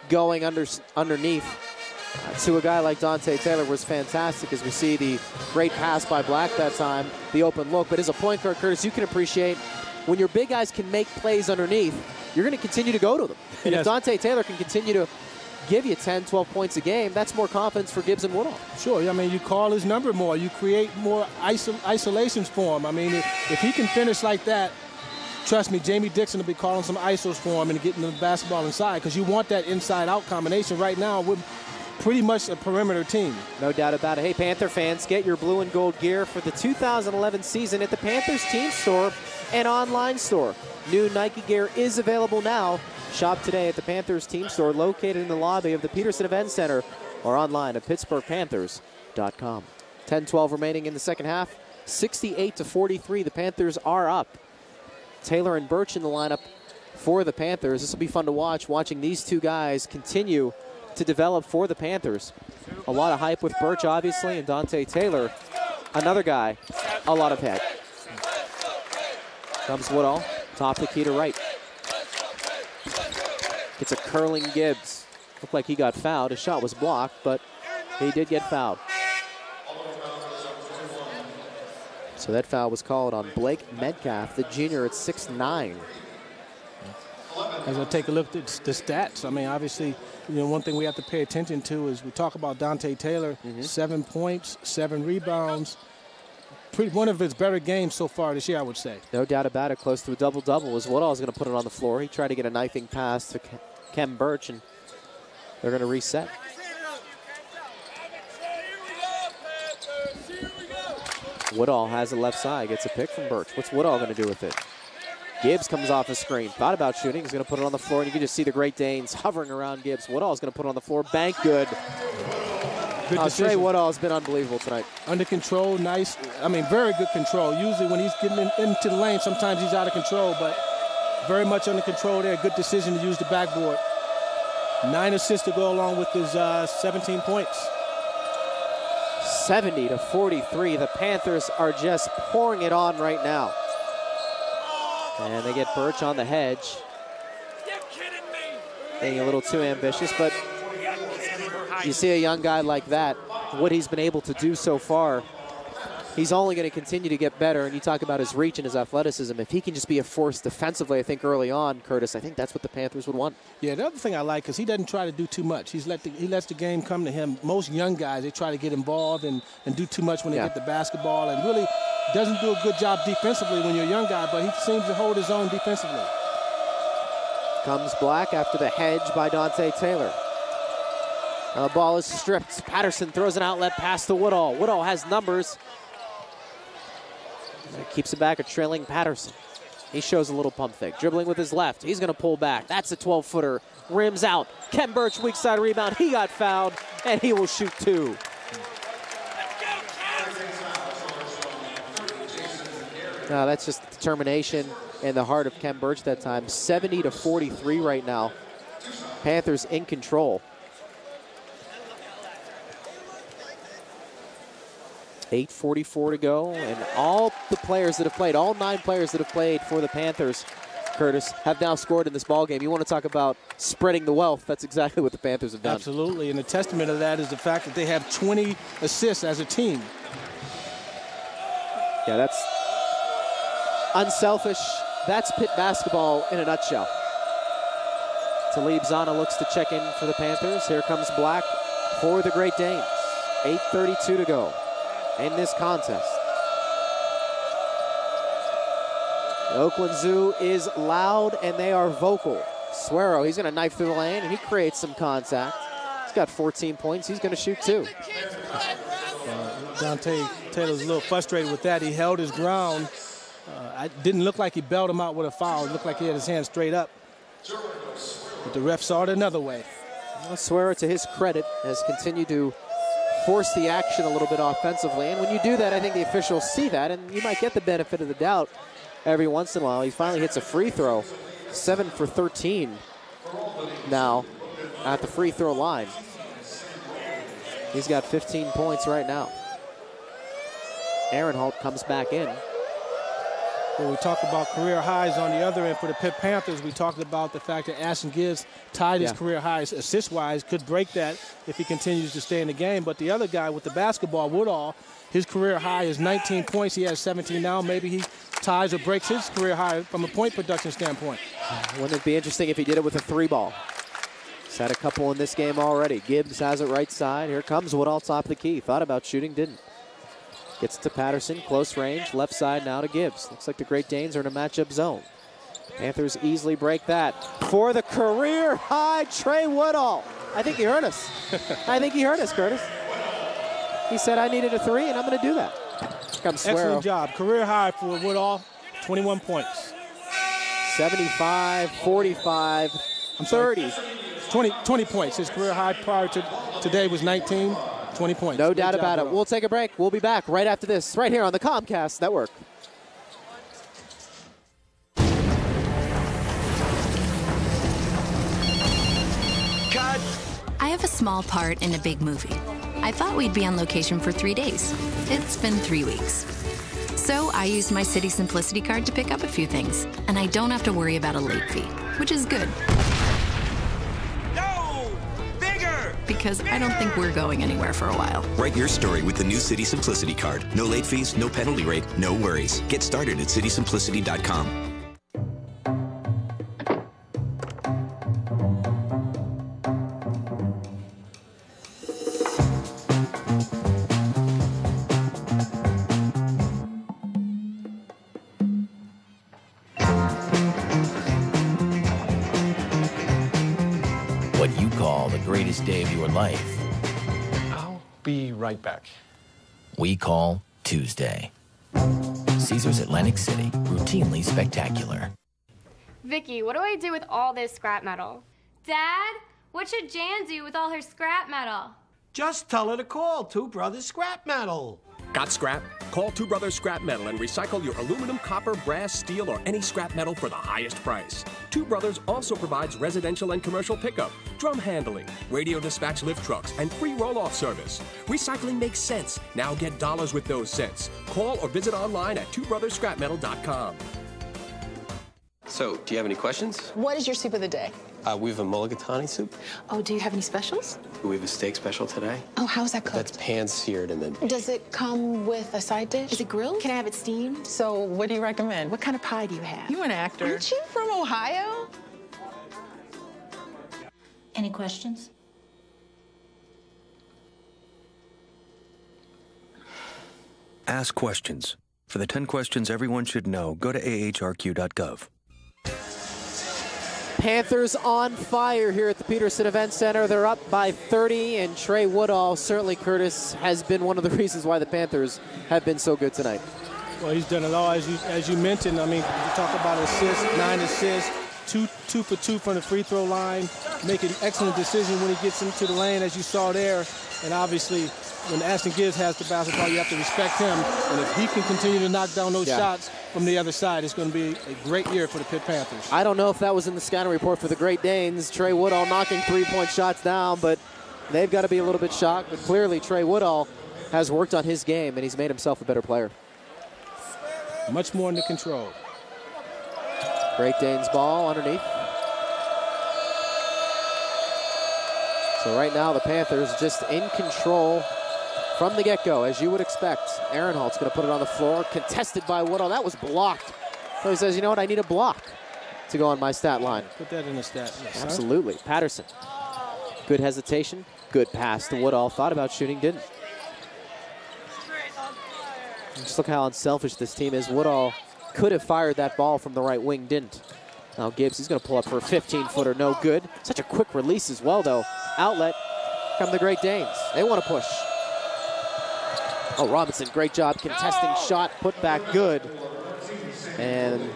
going under underneath uh, to a guy like Dante Taylor was fantastic as we see the great pass by Black that time, the open look. But as a point guard, Curtis, you can appreciate when your big guys can make plays underneath, you're going to continue to go to them. And Yes. if Dante Taylor can continue to give you 10, 12 points a game, that's more confidence for Gibbs and Woodall. Sure. I mean, you call his number more. You create more isol- isolations for him. I mean, if, if he can finish like that, trust me, Jamie Dixon will be calling some isos for him and getting the basketball inside because you want that inside-out combination right now with pretty much a perimeter team. No doubt about it. Hey, Panther fans, get your blue and gold gear for the 2011 season at the Panthers team store and online store. New Nike gear is available now. Shop today at the Panthers team store located in the lobby of the Petersen Event Center or online at pittsburghpanthers.com. 10-12 remaining in the second half. 68 to 43. The Panthers are up. Taylor and Birch in the lineup for the Panthers. This will be fun to watch, watching these two guys continue to develop for the Panthers. A lot of hype with Birch, obviously, and Dante Taylor. Another guy, a lot of head. Comes Woodall, top the key to right. It's a curling Gibbs. Looked like he got fouled. His shot was blocked, but he did get fouled. So that foul was called on Blake Metcalf, the junior at 6'9". As I take a look at the stats, I mean, obviously, you know, one thing we have to pay attention to is we talk about Dante Taylor, Mm-hmm. seven points, seven rebounds. Pretty, one of his better games so far this year, I would say. No doubt about it. Close to a double double is what I was going to put it on the floor. He tried to get a knifing pass to Ke- Khem Birch, and they're going to reset. Woodall has the left side, gets a pick from Birch. What's Woodall going to do with it? Gibbs comes off the screen. Thought about shooting. He's going to put it on the floor, and you can just see the Great Danes hovering around Gibbs. Woodall is going to put it on the floor. Bank good. Good Uh, Tray. Woodall has been unbelievable tonight. Under control, nice. I mean, very good control. Usually when he's getting in, into the lane, sometimes he's out of control, but very much under control there. Good decision to use the backboard. Nine assists to go along with his uh, 17 points. 70 to 43. The Panthers are just pouring it on right now. And they get Birch on the hedge. Being a little too ambitious, but you see a young guy like that, what he's been able to do so far, he's only going to continue to get better. And you talk about his reach and his athleticism. If he can just be a force defensively, I think early on, Curtis, I think that's what the Panthers would want. Yeah, the other thing I like is he doesn't try to do too much. He's let the, he lets the game come to him. Most young guys they try to get involved and, and do too much when they Yeah. get the basketball, and really doesn't do a good job defensively when you're a young guy. But he seems to hold his own defensively. Comes Black after the hedge by Dante Taylor. Now the ball is stripped. Patterson throws an outlet pass to Woodall. Woodall has numbers. And keeps it back a trailing Patterson. He shows a little pump fake. Dribbling with his left. He's going to pull back. That's a 12 footer. Rims out. Khem Birch, weak side rebound. He got fouled, and he will shoot two. Now that's just determination in the heart of Khem Birch that time. 70 to 43 right now. Panthers in control. 8.44 to go, and all the players that have played, all nine players that have played for the Panthers, Curtis, have now scored in this ball game. You want to talk about spreading the wealth? That's exactly what the Panthers have done. Absolutely, and a testament of that is the fact that they have 20 assists as a team. Yeah, that's unselfish. That's Pitt basketball in a nutshell. Talib Zanna looks to check in for the Panthers. Here comes Black for the Great Danes. 8.32 to go in this contest. The Oakland Zoo is loud and they are vocal. Suero, he's going to knife through the lane and he creates some contact. He's got 14 points. He's going to shoot two. Dante Taylor's a little frustrated with that. He held his ground. Uh, it didn't look like he bailed him out with a foul. It looked like he had his hand straight up. But the ref saw it another way. Well, Suero, to his credit, has continued to force the action a little bit offensively. And when you do that, I think the officials see that, and you might get the benefit of the doubt every once in a while. He finally hits a free throw, seven for 13 now at the free throw line. He's got 15 points right now. Aronhalt comes back in. When we talk about career highs on the other end for the Pitt Panthers, we talked about the fact that Ashton Gibbs tied his Yeah. career highs assist-wise, could break that if he continues to stay in the game. But the other guy with the basketball, Woodall, his career high is 19 points. He has 17 now. Maybe he ties or breaks his career high from a point production standpoint. Wouldn't it be interesting if he did it with a three ball? He's had a couple in this game already. Gibbs has it right side. Here comes Woodall top of the key. Thought about shooting, didn't. Gets to Patterson, close range, left side now to Gibbs. Looks like the Great Danes are in a matchup zone. Panthers easily break that. For the career high, Tray Woodall. I think he heard us. I think he heard us, Curtis. He said I needed a three, and I'm going to do that. Comes Excellent job. Career high for Woodall, 21 points. 75, 45, I'm 30. 20, 20 points. His career high prior to today was 19, 20 points. No Good doubt job, about it. Woodall. We'll take a break. We'll be back right after this, right here on the Comcast Network. Cut! I have a small part in a big movie. I thought we'd be on location for three days. It's been three weeks. So I used my Citi Simplicity card to pick up a few things, and I don't have to worry about a late fee, which is good. Because I don't think we're going anywhere for a while. Write your story with the new Citi Simplicity card. No late fees, no penalty rate, no worries. Get started at citisimplicity.com. right back. we call Tuesday. Caesars Atlantic City, routinely spectacular. Vicky, what do I do with all this scrap metal? Dad, what should Jan do with all her scrap metal? Just tell her to call Two Brothers Scrap Metal. Got scrap? Call Two Brothers Scrap Metal and recycle your aluminum, copper, brass, steel, or any scrap metal for the highest price. Two Brothers also provides residential and commercial pickup, drum handling, radio dispatch lift trucks, and free roll off service. Recycling makes sense. Now get dollars with those cents. Call or visit online at twobrotherscrapmetal.com. So, do you have any questions? What is your soup of the day? Uh, we have a mulligatawny soup. Oh, do you have any specials? We have a steak special today. Oh, how's that cooked? That's pan seared and then. Does it come with a side dish? Is it grilled? Can I have it steamed? So, what do you recommend? What kind of pie do you have? You an actor. Aren't you from Ohio? Any questions? Ask questions. For the 10 questions everyone should know, go to ahrq.gov. Panthers on fire here at the Petersen Event Center. They're up by 30, and Tray Woodall, certainly Curtis, has been one of the reasons why the Panthers have been so good tonight. Well, he's done it all, as you as you mentioned. I mean, you talk about assists, nine assists, two two for two from the free throw line, making excellent decisions when he gets into the lane, as you saw there. And obviously, when Ashton Gibbs has the basketball, you have to respect him. And if he can continue to knock down those Yeah. shots from the other side, it's going to be a great year for the Pitt Panthers. I don't know if that was in the scouting report for the Great Danes. Tray Woodall knocking three-point shots down, but they've got to be a little bit shocked. But clearly, Tray Woodall has worked on his game, and he's made himself a better player. Much more under control. Great Danes ball underneath. So right now the Panthers just in control from the get-go, as you would expect. Aronhalt's going to put it on the floor, contested by Woodall. That was blocked. So he says, you know what, I need a block to go on my stat line. Put that in the stat. Yes. Absolutely. Patterson. Good hesitation. Good pass to Woodall. Thought about shooting, didn't. Just look how unselfish this team is. Woodall could have fired that ball from the right wing, didn't. Now Gibbs, he's going to pull up for a 15-footer, no good. Such a quick release as well, though. Outlet come the Great Danes. They want to push. Oh, Robinson, great job contesting shot, put back good. And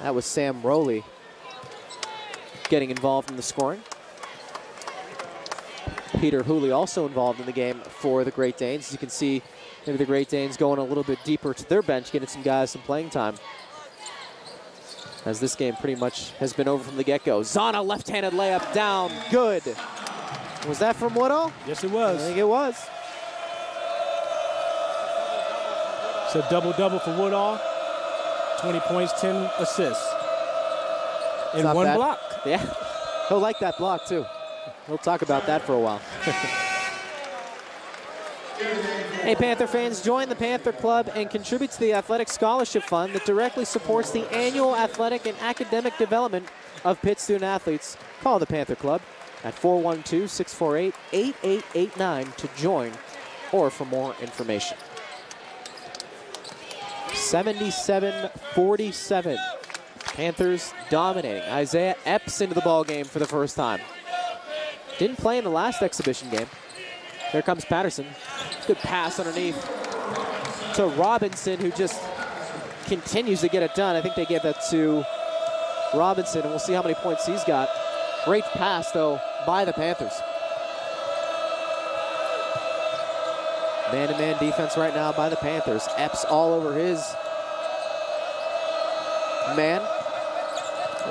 that was Sam Rowley getting involved in the scoring. Peter Hooley also involved in the game for the Great Danes. As you can see, maybe the Great Danes going a little bit deeper to their bench, getting some guys some playing time. As this game pretty much has been over from the get-go. Zanna left-handed layup down, good. Was that from Woodall? Yes, it was. I think it was. It's a double-double for Woodall. 20 points, 10 assists. In one bad. block. Yeah, he'll like that block too. We'll talk about that for a while. hey, Panther fans, join the Panther Club and contribute to the Athletic Scholarship Fund that directly supports the annual athletic and academic development of Pitt student athletes. Call the Panther Club at 412 648 8889 to join or for more information. 77 47. Panthers dominating. Isaiah Epps into the ball game for the first time. Didn't play in the last exhibition game. Here comes Patterson. Good pass underneath to Robinson, who just continues to get it done. I think they gave that to Robinson, and we'll see how many points he's got. Great pass, though, by the Panthers. Man-to-man defense right now by the Panthers. Epps all over his man.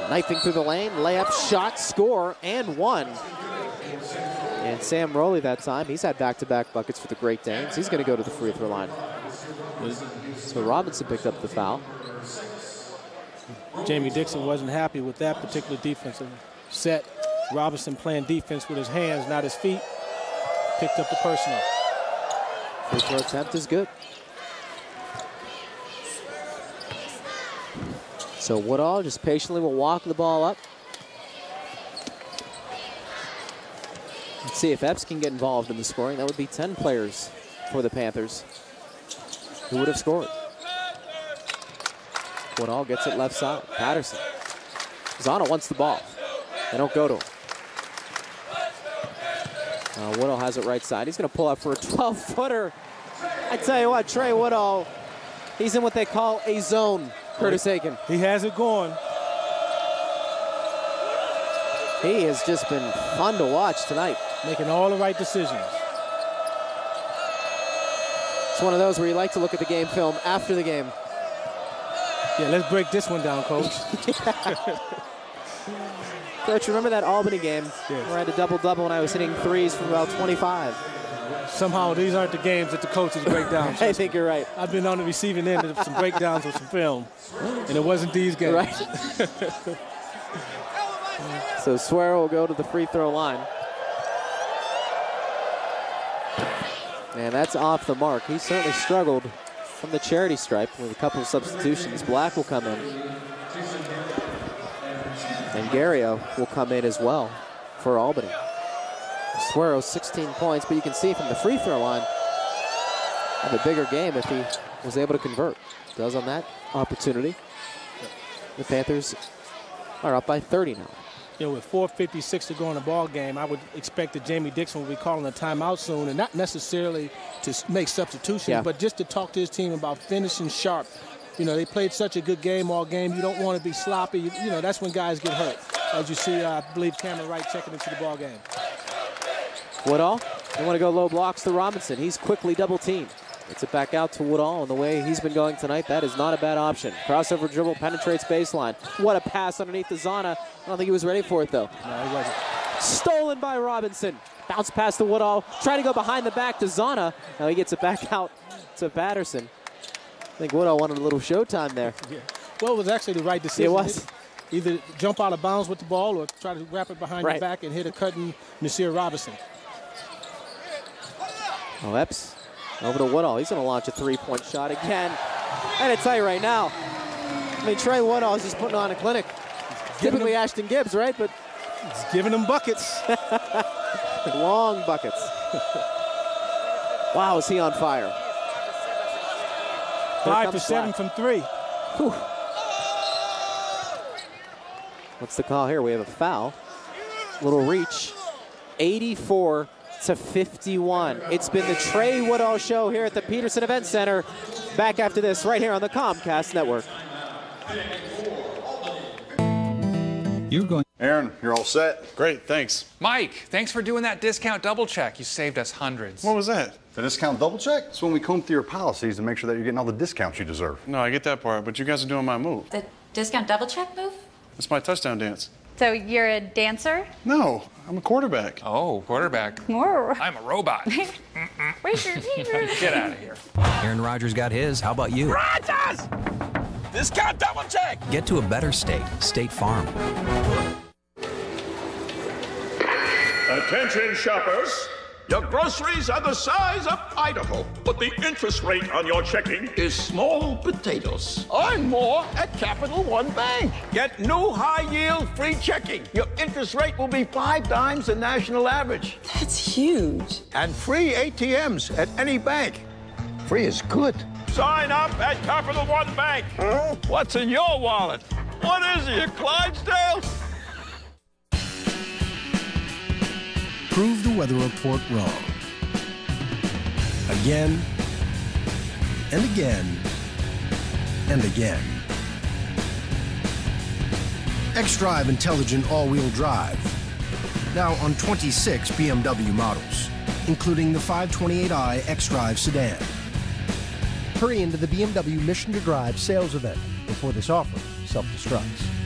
Knifing through the lane, layup, shot, score, and one. And Sam Rowley that time, he's had back-to-back buckets for the Great Danes. He's going to go to the free throw line. So Robinson picked up the foul. Jamie Dixon wasn't happy with that particular defensive set. Robinson playing defense with his hands, not his feet. Picked up the personal. Free throw attempt is good. So Woodall just patiently will walk the ball up. Let's see if Epps can get involved in the scoring. That would be 10 players for the Panthers who would have scored. Woodall gets it left side. Patterson. Zanna wants the ball. They don't go to him. Uh, Woodall has it right side. He's going to pull up for a 12-footer. I tell you what, Tray Woodall, he's in what they call a zone, Curtis Aiken. He has it going. He has just been fun to watch tonight. Making all the right decisions. It's one of those where you like to look at the game film after the game. Yeah, let's break this one down, coach. Coach, remember that Albany game yes. where I had a double-double and I was hitting threes from about 25? Somehow these aren't the games that the coaches break down. I think you're right. I've been on the receiving end of some breakdowns of some film, and it wasn't these games. Right. so Suero will go to the free throw line. And that's off the mark. He certainly struggled from the charity stripe with a couple of substitutions. Black will come in. And Gario will come in as well for Albany. Suero 16 points, but you can see from the free throw line, have a bigger game if he was able to convert. Does on that opportunity. The Panthers are up by 30 now. You know, with 4.56 to go in the ball game, I would expect that Jamie Dixon will be calling a timeout soon, and not necessarily to make substitutions, Yeah. but just to talk to his team about finishing sharp. You know, they played such a good game all game. You don't want to be sloppy. You, you know, that's when guys get hurt. As you see, uh, I believe Cameron Wright checking into the ball game. Woodall, they want to go low blocks to Robinson. He's quickly double teamed. Gets it back out to Woodall, and the way he's been going tonight, that is not a bad option. Crossover dribble, penetrates baseline. What a pass underneath the Zanna. I don't think he was ready for it, though. No, he wasn't. Stolen by Robinson. Bounce pass to Woodall. Try to go behind the back to Zanna. Now he gets it back out to Patterson. I think Woodall wanted a little showtime there. Yeah. Well, it was actually the right decision. It was. Either jump out of bounds with the ball or try to wrap it behind Right. your back and hit a cutting Nasir Robinson. Oh, Epps over to Woodall. He's going to launch a three-point shot again. And I tell you right now, I mean, Tray Woodall is just putting on a clinic. Typically Ashton Gibbs, right? But He's giving them buckets. long buckets. wow, is he on fire? Here Five for seven from three. Whew. What's the call here? We have a foul. Little reach. 84 to 51. It's been the Tray Woodall show here at the Petersen Event Center. Back after this, right here on the Comcast Network. You're going. Aaron, you're all set. Great, thanks. Mike, thanks for doing that discount double check. You saved us hundreds. What was that? The discount double check? It's when we comb through your policies to make sure that you're getting all the discounts you deserve. No, I get that part, but you guys are doing my move. The discount double check move? It's my touchdown dance. So you're a dancer? No, I'm a quarterback. Oh, quarterback. More. I'm a robot. Get out of here. Aaron Rodgers got his. How about you? Rodgers! Discount double check! Get to a better state. State Farm. Attention shoppers. Your groceries are the size of Idaho, but the interest rate on your checking is small potatoes. I'm more at Capital One Bank. Get new high yield free checking. Your interest rate will be five times the national average. That's huge. And free ATMs at any bank. Free is good. Sign up at Capital One Bank. Huh? What's in your wallet? What is it, Clydesdale? Prove the weather report wrong. Again, and again, and again. xDrive Intelligent All-Wheel Drive. Now on 26 BMW models, including the 528i xDrive sedan. Hurry into the BMW Mission to Drive sales event before this offer self-destructs.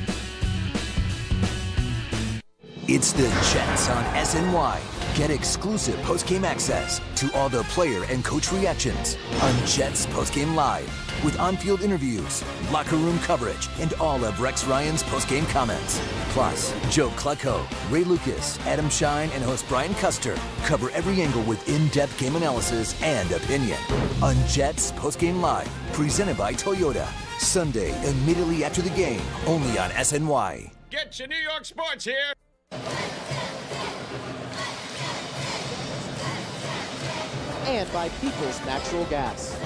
It's the Jets on SNY. Get exclusive postgame access to all the player and coach reactions on Jets Postgame Live with on-field interviews, locker room coverage, and all of Rex Ryan's postgame comments. Plus, Joe Klecko, Ray Lucas, Adam Schein, and host Brian Custer cover every angle with in-depth game analysis and opinion on Jets Postgame Live, presented by Toyota. Sunday, immediately after the game, only on SNY. Get your New York sports here. And by People's Natural Gas.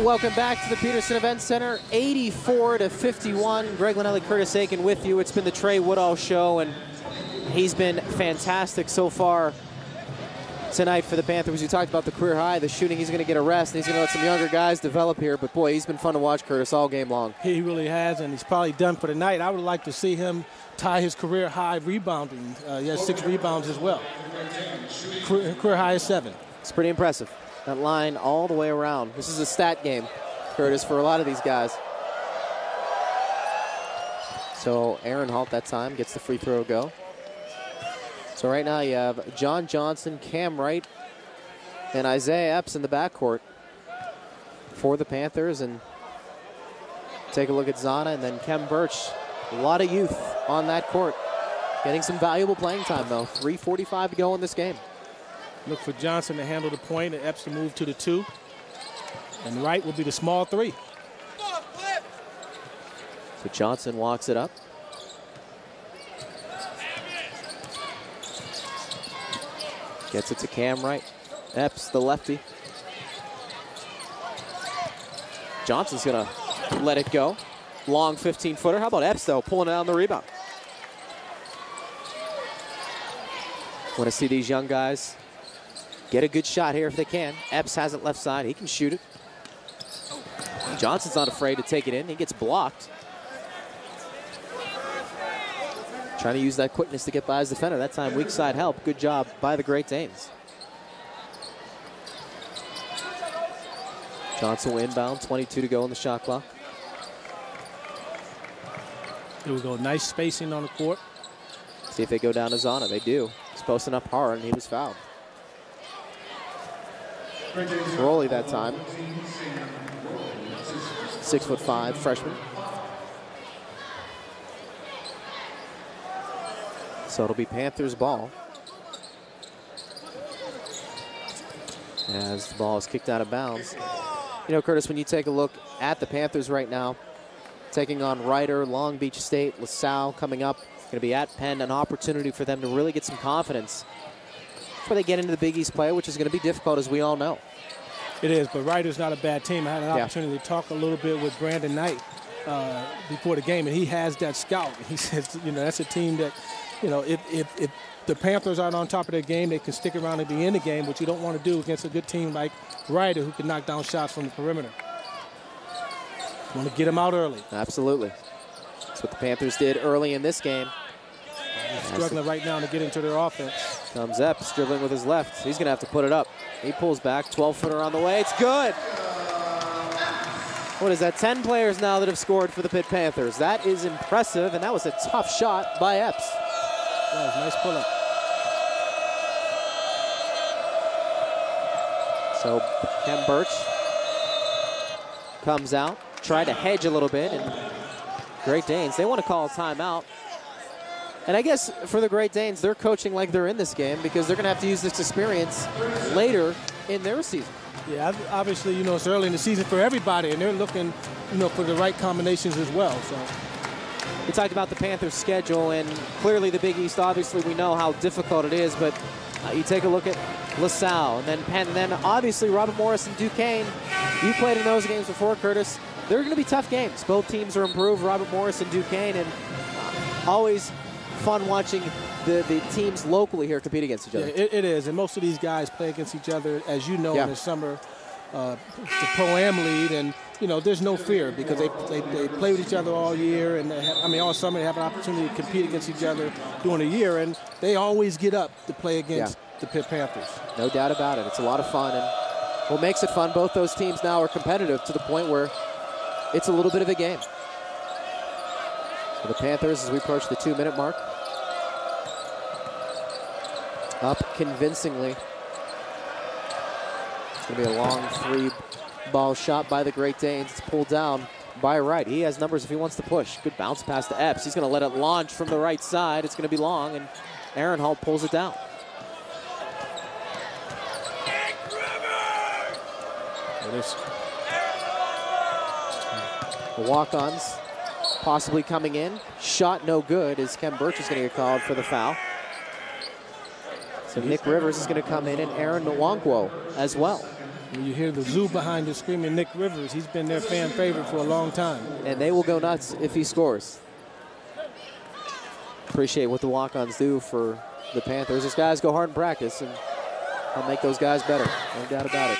Welcome back to the Petersen Event Center. 84 to 51. Greg Linnelli, Curtis Aiken with you. It's been the Tray Woodall show, and he's been fantastic so far tonight for the Panthers. We talked about the career high, the shooting. He's going to get a rest, and he's going to let some younger guys develop here. But boy, he's been fun to watch, Curtis, all game long. He really has, and he's probably done for the night. I would like to see him tie his career high rebounding. Uh, he has six rebounds as well. Career, career high is seven. It's pretty impressive. That line all the way around. This is a stat game, Curtis, for a lot of these guys. So Aronhalt that time gets the free throw go. So right now you have John Johnson, Cam Wright, and Isaiah Epps in the backcourt for the Panthers. And take a look at Zanna and then Khem Birch. A lot of youth on that court. Getting some valuable playing time, though. 3.45 to go in this game. Look for Johnson to handle the point and Epps to move to the two. And Wright will be the small three. So Johnson walks it up. Gets it to Cam Wright. Epps, the lefty. Johnson's going to let it go. Long 15 footer. How about Epps, though, pulling it on the rebound? Want to see these young guys get a good shot here if they can. Epps has it left side. He can shoot it. Johnson's not afraid to take it in. He gets blocked. Trying to use that quickness to get by his defender. That time, weak side help. Good job by the Great Danes. Johnson will inbound. 22 to go in the shot clock. Here we go. Nice spacing on the court. See if they go down to Zanna. They do. He's posting up hard, and he was fouled. Rowley that time. Six foot five, freshman. So it'll be Panthers ball. As the ball is kicked out of bounds. You know, Curtis, when you take a look at the Panthers right now, taking on Rider, Long Beach State, LaSalle coming up, going to be at Penn, an opportunity for them to really get some confidence before they get into the Big East play, which is going to be difficult, as we all know. It is, but Rider's not a bad team. I had an Yeah. opportunity to talk a little bit with Brandin Knight uh, before the game, and he has that scout. He says, you know, that's a team that, you know, if, if, if the Panthers aren't on top of their game, they can stick around at the end of the game, which you don't want to do against a good team like Rider who can knock down shots from the perimeter. Want to get them out early. Absolutely. That's what the Panthers did early in this game. Struggling right now to get into their offense. Comes Epps dribbling with his left. He's going to have to put it up. He pulls back, 12 footer on the way. It's good. What is that? 10 players now that have scored for the Pitt Panthers. That is impressive, and that was a tough shot by Epps. A nice pull up. So Kem Birch comes out, tried to hedge a little bit, and Great Danes, they want to call a timeout And I guess for the Great Danes, they're coaching like they're in this game because they're going to have to use this experience later in their season. Yeah, obviously, you know, it's early in the season for everybody, and they're looking, you know, for the right combinations as well. So. We talked about the Panthers' schedule, and clearly the Big East, obviously, we know how difficult it is, but uh, you take a look at LaSalle, and then, Penn, and then obviously Robert Morris and Duquesne. You played in those games before, Curtis. They're going to be tough games. Both teams are improved, Robert Morris and Duquesne, and uh, always fun watching the, the teams locally here compete against each other. Yeah, it, it is, and most of these guys play against each other, as you know, Yeah. in the summer, uh, the pro-am lead, and you know, there's no fear because they, they, they play with each other all year, and they have, I mean, all summer they have an opportunity to compete against each other during the year, and they always get up to play against the Pitt Panthers. No doubt about it. It's a lot of fun. And what makes it fun, both those teams now are competitive to the point where it's a little bit of a game. For the Panthers, as we approach the two minute mark, up convincingly. It's going to be a long three ball shot by the Great Danes. It's pulled down by Wright. He has numbers if he wants to push. Good bounce pass to Epps. He's going to let it launch from the right side. It's going to be long, and Aronhalt pulls it down. It is. The walk-ons possibly coming in. Shot no good as Khem Birch is going to get called for the foul. So Nick Rivers is going to come in and Aaron Nwankwo as well. When you hear the zoo behind you screaming Nick Rivers, he's been their fan favorite for a long time. And they will go nuts if he scores. Appreciate what the walk-ons do for the Panthers. These guys go hard in practice and I'll make those guys better. No doubt about it.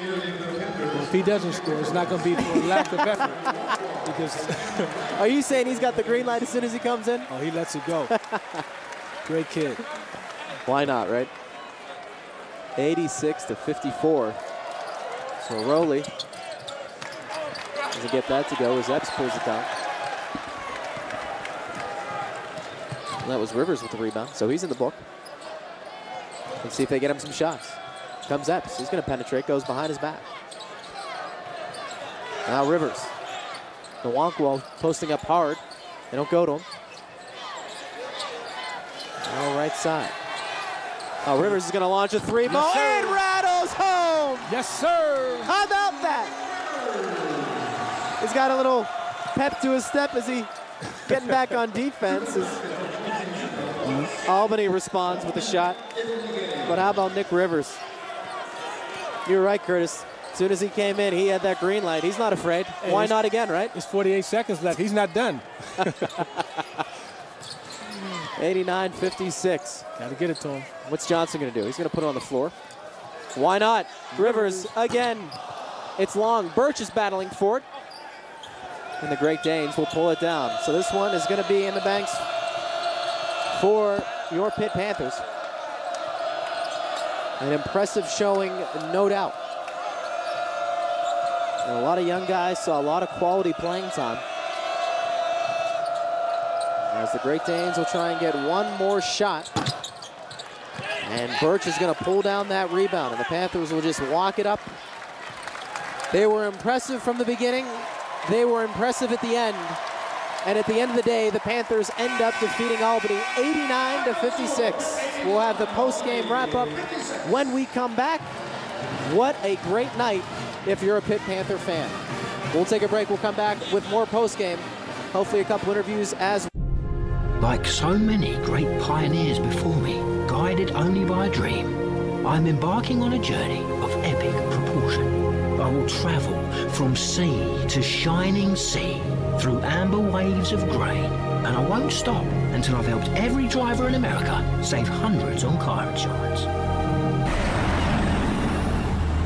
If he doesn't score, it's not going to be for lack of effort. Because Are you saying he's got the green light as soon as he comes in? oh, he lets it go. Great kid. Why not, right? 86 to 54. Rowley doesn't get that to go as Epps pulls it down. And that was Rivers with the rebound, so he's in the book. Let's see if they get him some shots. Comes Epps. He's going to penetrate, goes behind his back. Now Rivers. The Nwankwo posting up hard. They don't go to him. Now right side. Oh, Rivers is going to launch a three ball. Yes, home. Yes, sir. How about that? He's got a little pep to his step as he getting back on defense. Albany responds with a shot. But how about Nick Rivers? You're right, Curtis. As soon as he came in, he had that green light. He's not afraid. Why not again, right? It's 48 seconds left. He's not done. 89-56. Got to get it to him. What's Johnson going to do? He's going to put it on the floor. Why not? Rivers again. It's long. Birch is battling for it. And the Great Danes will pull it down. So this one is going to be in the banks for your Pitt Panthers. An impressive showing, no doubt. And a lot of young guys saw a lot of quality playing time. As the Great Danes will try and get one more shot. And Birch is going to pull down that rebound, and the Panthers will just walk it up. They were impressive from the beginning. They were impressive at the end. And at the end of the day, the Panthers end up defeating Albany 89 to 56. We'll have the post-game wrap-up when we come back. What a great night if you're a Pitt Panther fan. We'll take a break. We'll come back with more post-game. Hopefully a couple interviews as Like so many great pioneers before me, guided only by a dream, I'm embarking on a journey of epic proportion. I will travel from sea to shining sea, through amber waves of grain, and I won't stop until I've helped every driver in America save hundreds on car insurance.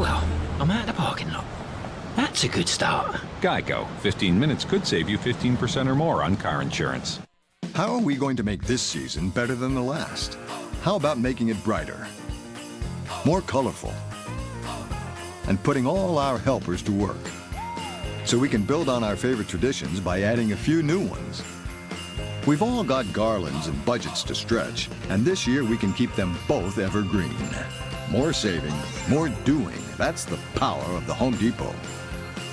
Well, I'm at the parking lot. That's a good start. Geico. 15 minutes could save you 15% or more on car insurance. How are we going to make this season better than the last? How about making it brighter, more colorful, and putting all our helpers to work? So we can build on our favorite traditions by adding a few new ones. We've all got garlands and budgets to stretch, and this year we can keep them both evergreen. More saving, more doing. That's the power of the Home Depot.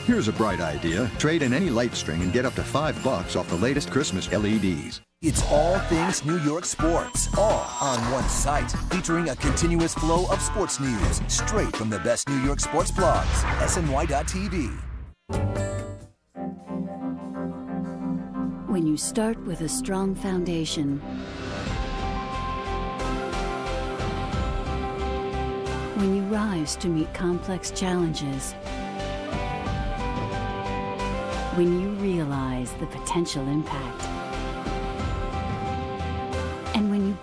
Here's a bright idea. Trade in any light string and get up to five bucks off the latest Christmas LEDs. It's all things New York sports, all on one site, featuring a continuous flow of sports news straight from the best New York sports blogs. SNY.TV. When you start with a strong foundation, when you rise to meet complex challenges, when you realize the potential impact,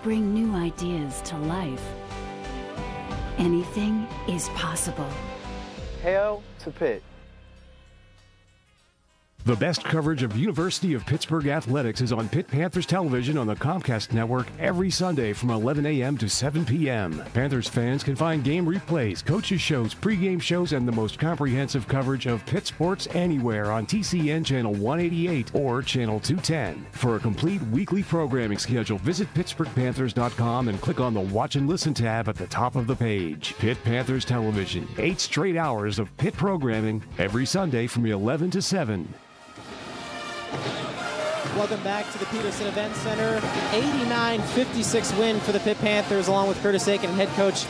bring new ideas to life, anything is possible. Hail to Pitt. The best coverage of University of Pittsburgh athletics is on Pitt Panthers television on the Comcast network every Sunday from 11 a.m. to 7 p.m. Panthers fans can find game replays, coaches shows, pregame shows, and the most comprehensive coverage of Pitt sports anywhere on TCN channel 188 or channel 210. For a complete weekly programming schedule, visit pittsburghpanthers.com and click on the Watch and Listen tab at the top of the page. Pitt Panthers television, eight straight hours of Pitt programming every Sunday from 11 to 7. Welcome back to the Petersen Event Center. 89-56 win for the Pitt Panthers, along with Curtis Aiken and head coach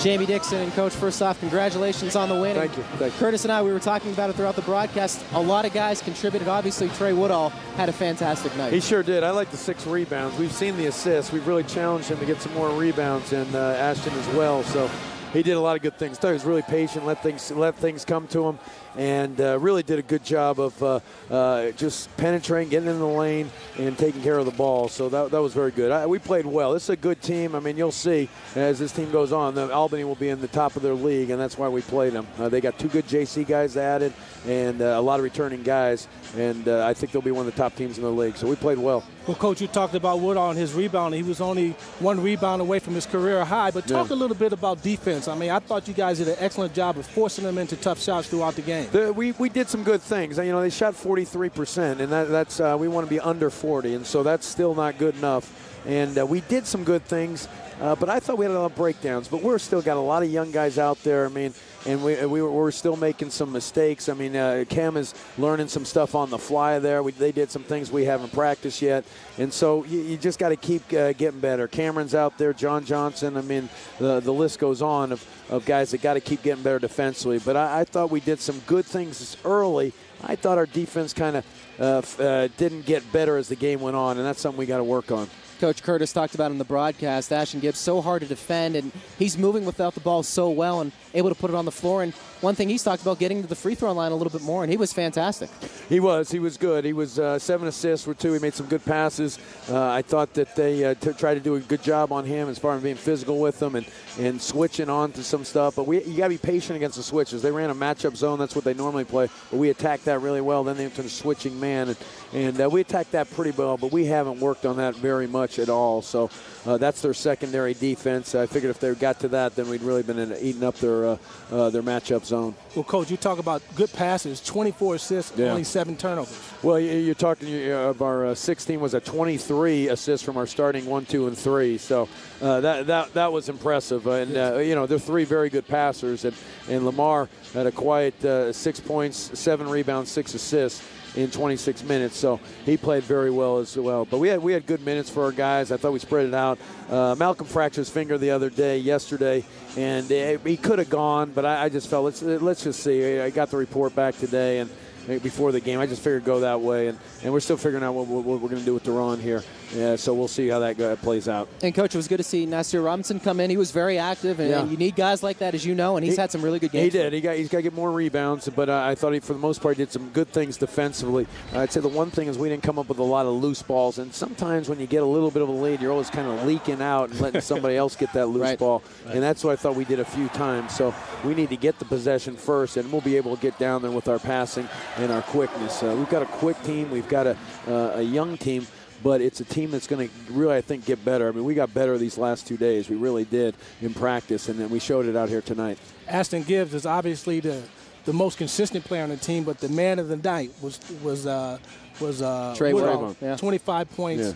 Jamie Dixon. And coach, first off, congratulations on the win. Thank you. Thank you. Curtis and I, we were talking about it throughout the broadcast. A lot of guys contributed. Obviously, Tray Woodall had a fantastic night. He sure did. I like the six rebounds. We've seen the assists. We've really challenged him to get some more rebounds, and uh, Ashton as well. So he did a lot of good things. He was really patient, let things let things come to him, and uh, really did a good job of uh, uh, just penetrating, getting in the lane, and taking care of the ball. So that, that was very good. I, we played well. This is a good team. I mean, you'll see as this team goes on, the Albany will be in the top of their league, and that's why we played them. Uh, they got two good JC guys added, and uh, a lot of returning guys, and uh, I think they'll be one of the top teams in the league. So we played well. Well, coach, you talked about Woodall and his rebound. He was only one rebound away from his career high. But talk Yeah. a little bit about defense. I mean, I thought you guys did an excellent job of forcing them into tough shots throughout the game. The, we, we did some good things. You know, they shot 43%, and that, that's uh, we want to be under 40, and so that's still not good enough. And uh, we did some good things, uh, but I thought we had a lot of breakdowns. But we're still got a lot of young guys out there. I mean, and we, we were, we're still making some mistakes. I mean, uh, Cam is learning some stuff on the fly there. We, they did some things we haven't practiced yet, and so you, you just got to keep uh, getting better. Cameron's out there, John Johnson. I mean, the the list goes on of, of guys that got to keep getting better defensively. But I, I thought we did some good things early. I thought our defense kind of uh, uh, didn't get better as the game went on, and that's something we got to work on. Coach Curtis talked about in the broadcast. Ashton Gibbs so hard to defend, and he's moving without the ball so well and able to put it on the floor. And one thing he's talked about getting to the free throw line a little bit more, and he was fantastic. He was. He was good. He was uh, seven assists for two. He made some good passes. Uh, I thought that they uh, t- tried to do a good job on him as far as being physical with him and, and switching on to some stuff. But we you got to be patient against the switches. They ran a matchup zone. That's what they normally play. But we attacked that really well. Then they went to the switching man, and, and uh, we attacked that pretty well. But we haven't worked on that very much at all. So uh, that's their secondary defense. I figured if they got to that, then we'd really been in, eating up their uh, uh, their matchup zone. Well, coach, you talk about good passes, 24 assists, Yeah. only seven turnovers. Well, you- you're talking of our uh, 16 was a 23 assists from our starting one, two, and three. So uh, that that that was impressive. Uh, and uh, you know they're three very good passers, and and Lamar had a quiet uh, six points, seven rebounds, six assists in 26 minutes. So he played very well as well. But we had we had good minutes for our guys. I thought we spread it out. Uh, Malcolm fractured his finger the other day, yesterday, and uh, he could have gone, but I, I just felt let's let's just see. I got the report back today, and before the game. I just figured go that way, and, and we're still figuring out what, what, what we're going to do with Durand here. Yeah, so we'll see how that go, plays out. And coach, it was good to see Nasir Robinson come in. He was very active, and, Yeah. and you need guys like that, as you know. And he's He- had some really good games. He did. He got. He's got to get more rebounds, but uh, I thought he, for the most part, did some good things defensively. I'd say the one thing is we didn't come up with a lot of loose balls, and sometimes when you get a little bit of a lead, you're always kind of leaking out and letting somebody else get that loose ball, and that's what I thought we did a few times. So we need to get the possession first, and we'll be able to get down there with our passing and our quickness. Uh, we've got a quick team. We've got a, uh, a young team. But it's a team that's going to really, I think, get better. I mean, we got better these last two days. We really did in practice, and then we showed it out here tonight. Ashton Gibbs is obviously the the most consistent player on the team, but the man of the night was was uh, was uh, Tray Woodall. Woodall, yeah. 25 points, Yeah.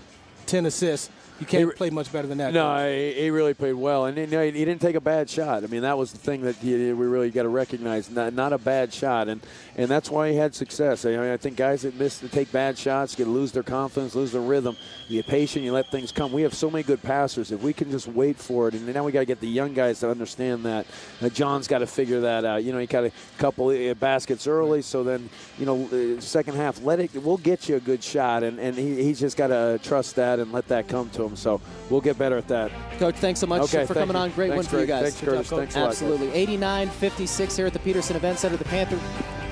10 assists. You can't He- play much better than that. No, he, he really played well, and he, he didn't take a bad shot. I mean, that was the thing that we really got to recognize. Not, not a bad shot, and and that's why he had success. I, mean, I think guys that miss, that take bad shots, get lose their confidence, lose their rhythm. You get patient, you let things come. We have so many good passers. If we can just wait for it, and now we got to get the young guys to understand that. Uh, John's got to figure that out. You know, he got a couple uh, baskets early, so then you know, uh, second half, let it. We'll get you a good shot, and and he, he's just got to trust that and let that come to him. So we'll get better at that. Coach, thanks so much Okay, for coming you. on. Great Thanks, one for you guys. Thanks, Curtis. Thanks a lot, guys. Absolutely. 89-56 here at the Petersen Event Center. The Panther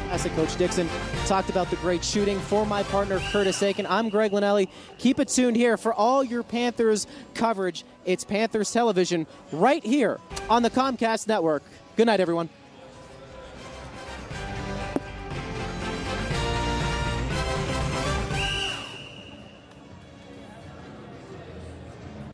Classic. Coach Dixon talked about the great shooting for my partner Curtis Aiken. I'm Greg Linnelli. Keep it tuned here for all your Panthers coverage. It's Panthers television right here on the Comcast network. Good night, everyone.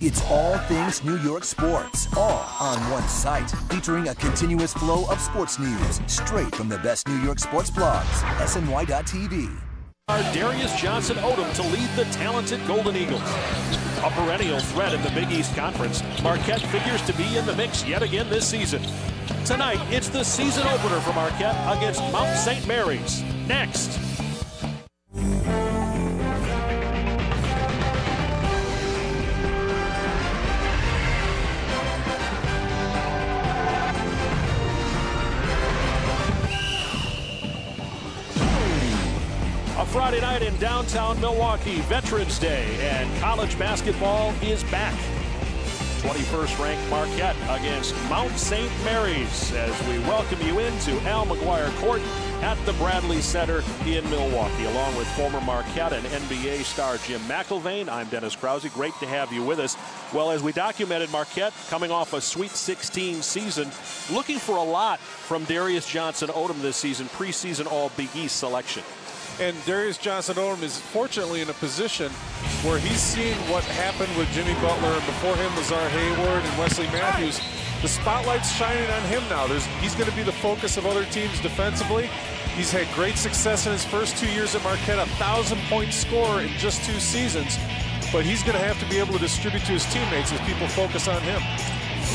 It's all things New York sports, all on one site, featuring a continuous flow of sports news straight from the best New York sports blogs. SNY.TV. Our Darius Johnson Odom to lead the talented Golden Eagles. A perennial threat in the Big East Conference, Marquette figures to be in the mix yet again this season. Tonight, it's the season opener for Marquette against Mount St. Mary's. Next. Friday night in downtown Milwaukee, Veterans Day, and college basketball is back. 21st ranked Marquette against Mount St. Mary's as we welcome you into Al McGuire Court at the Bradley Center in Milwaukee. Along with former Marquette and NBA star Jim McIlvaine, I'm Dennis Krause. Great to have you with us. Well, as we documented, Marquette coming off a Sweet 16 season, looking for a lot from Darius Johnson Odom this season, preseason All Big East selection. And Darius Johnson Odom is fortunately in a position where he's seen what happened with Jimmy Butler and before him Lazar Hayward and Wesley Matthews. The spotlight's shining on him now. There's, he's going to be the focus of other teams defensively. He's had great success in his first two years at Marquette, a thousand point scorer in just two seasons. But he's going to have to be able to distribute to his teammates as people focus on him.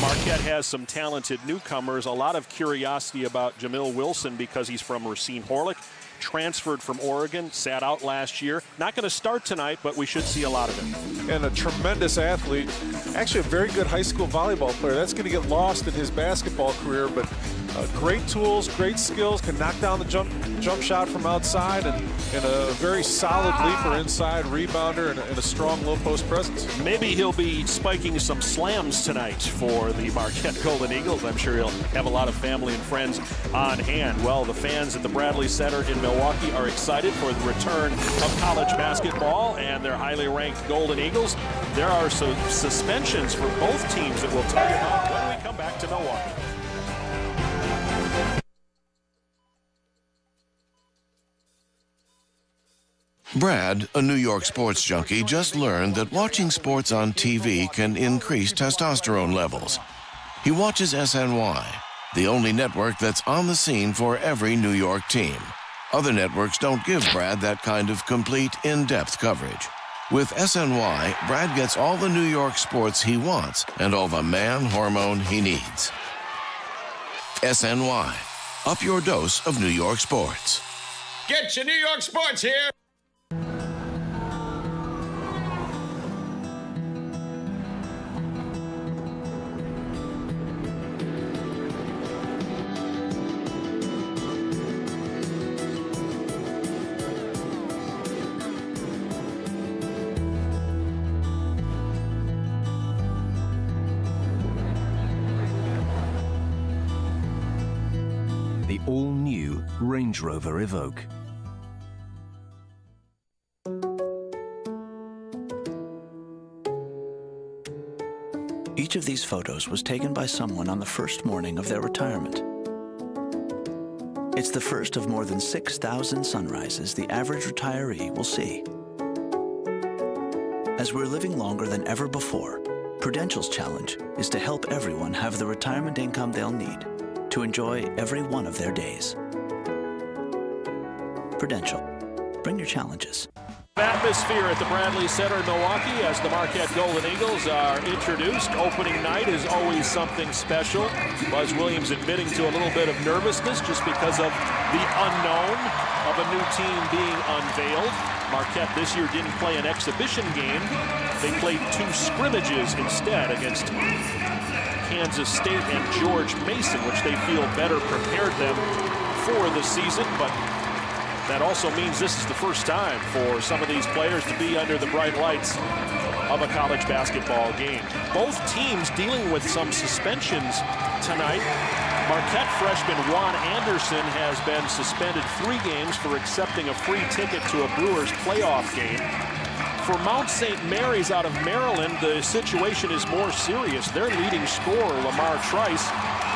Marquette has some talented newcomers. A lot of curiosity about Jamil Wilson because he's from Racine Horlick, transferred from Oregon, sat out last year. Not going to start tonight, but we should see a lot of him. And a tremendous athlete. Actually, a very good high school volleyball player. That's going to get lost in his basketball career, but uh, great tools, great skills, can knock down the jump jump shot from outside, and, and a very solid leaper inside, rebounder, and, and a strong low post presence. Maybe he'll be spiking some slams tonight for the Marquette Golden Eagles. I'm sure he'll have a lot of family and friends on hand. Well, the fans at the Bradley Center in Milwaukee are excited for the return of college basketball and their highly ranked Golden Eagles. There are some suspensions for both teams that we'll tell you about when we come back to Milwaukee. Brad, a New York sports junkie, just learned that watching sports on TV can increase testosterone levels. He watches SNY, the only network that's on the scene for every New York team. Other networks don't give Brad that kind of complete, in depth coverage. With SNY, Brad gets all the New York sports he wants and all the man hormone he needs. SNY, up your dose of New York sports. Get your New York sports here. Range Rover Evoque. Each of these photos was taken by someone on the first morning of their retirement. It's the first of more than 6,000 sunrises the average retiree will see. As we're living longer than ever before, Prudential's challenge is to help everyone have the retirement income they'll need to enjoy every one of their days. Prudential. Bring your challenges. Atmosphere at the Bradley Center in Milwaukee as the Marquette Golden Eagles are introduced. Opening night is always something special. Buzz Williams admitting to a little bit of nervousness just because of the unknown of a new team being unveiled. Marquette this year didn't play an exhibition game. They played two scrimmages instead against Kansas State and George Mason, which they feel better prepared them for the season. But that also means this is the first time for some of these players to be under the bright lights of a college basketball game. Both teams dealing with some suspensions tonight. Marquette freshman Juan Anderson has been suspended three games for accepting a free ticket to a Brewers playoff game. For Mount St. Mary's out of Maryland, the situation is more serious. Their leading scorer, Lamar Trice,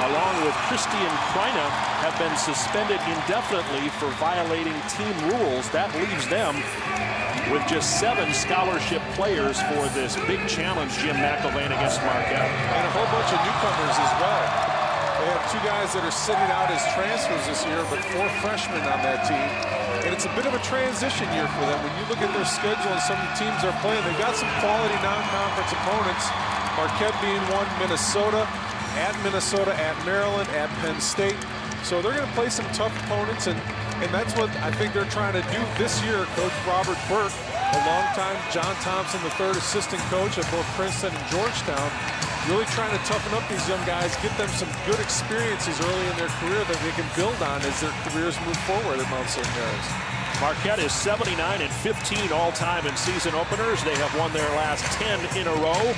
along with Kristijan Krajina, have been suspended indefinitely for violating team rules. That leaves them with just seven scholarship players for this big challenge, Jim McIlvaine against Marquette. And a whole bunch of newcomers as well. They have two guys that are sitting out as transfers this year, but four freshmen on that team. And it's a bit of a transition year for them. When you look at their schedule and some of the teams they're playing, they've got some quality non-conference opponents. Marquette being one, Minnesota, at Minnesota, at Maryland, at Penn State. So they're going to play some tough opponents, and, and that's what I think they're trying to do this year. Coach Robert Burke, a longtime John Thompson, the third assistant coach at both Princeton and Georgetown, really trying to toughen up these young guys, get them some good experiences early in their career that they can build on as their careers move forward at Mount St. Mary's. Marquette is 79 and 15 all-time in season openers. They have won their last 10 in a row.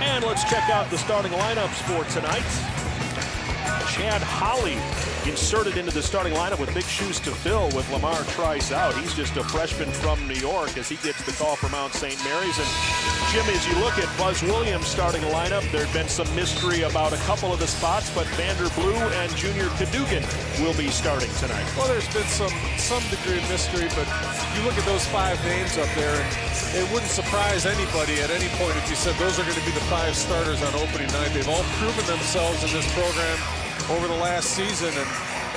And let's check out the starting lineups for tonight. Chad Holly inserted into the starting lineup with big shoes to fill with Lamar Trice out. He's just a freshman from New York as he gets the call for Mount St. Mary's. And Jim, as you look at Buzz Williams starting lineup, there'd been some mystery about a couple of the spots, but Vander Blue and Junior Cadougan will be starting tonight. Well, there's been some some degree of mystery, but you look at those five names up there, and it wouldn't surprise anybody at any point if you said those are going to be the five starters on opening night. They've all proven themselves in this program over the last season, and,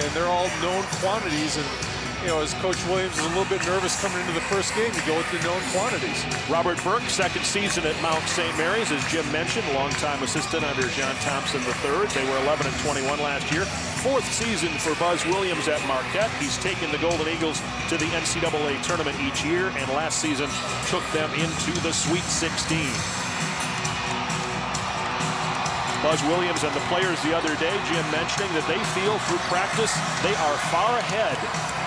and they're all known quantities. And, you know, as Coach Williams is a little bit nervous coming into the first game, you go with the known quantities. Robert Burke, second season at Mount St. Mary's, as Jim mentioned, longtime assistant under John Thompson III. They were 11 and 21 last year. Fourth season for Buzz Williams at Marquette. He's taken the Golden Eagles to the NCAA tournament each year, and last season took them into the Sweet 16. Buzz Williams and the players the other day, Jim mentioning that they feel through practice they are far ahead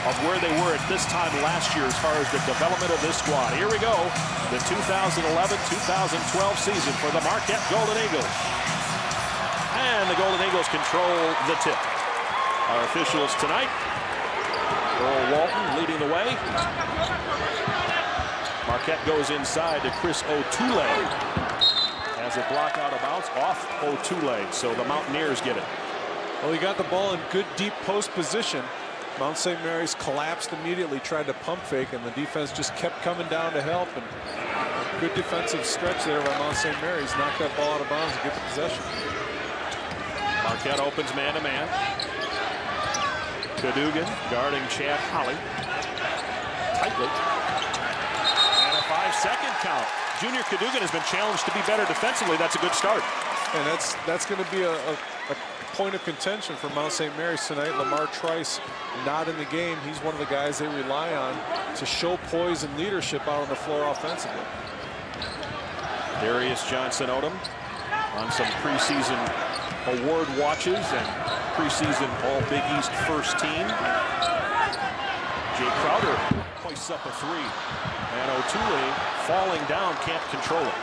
of where they were at this time last year as far as the development of this squad. Here we go, the 2011-2012 season for the Marquette Golden Eagles. And the Golden Eagles control the tip. Our officials tonight, Earl Walton leading the way. Marquette goes inside to Chris Otule has a block out of bounds off Otule. So the Mountaineers get it. Well, he got the ball in good deep post position. Mount St. Mary's collapsed immediately, tried to pump fake, and the defense just kept coming down to help. And good defensive stretch there by Mount St. Mary's. Knocked that ball out of bounds and get the possession. Marquette opens man-to-man. Cadougan guarding Chad Holly. Tightly. And a five-second count. Junior Cadougan has been challenged to be better defensively. That's a good start. And that's that's going to be a, a, a, point of contention for Mount St. Mary's tonight. Lamar Trice not in the game. He's one of the guys they rely on to show poise and leadership out on the floor offensively. Darius Johnson Odom on some preseason award watches and preseason All Big East first team. Jae Crowder hoists up a three. And Otule falling down, can't control it.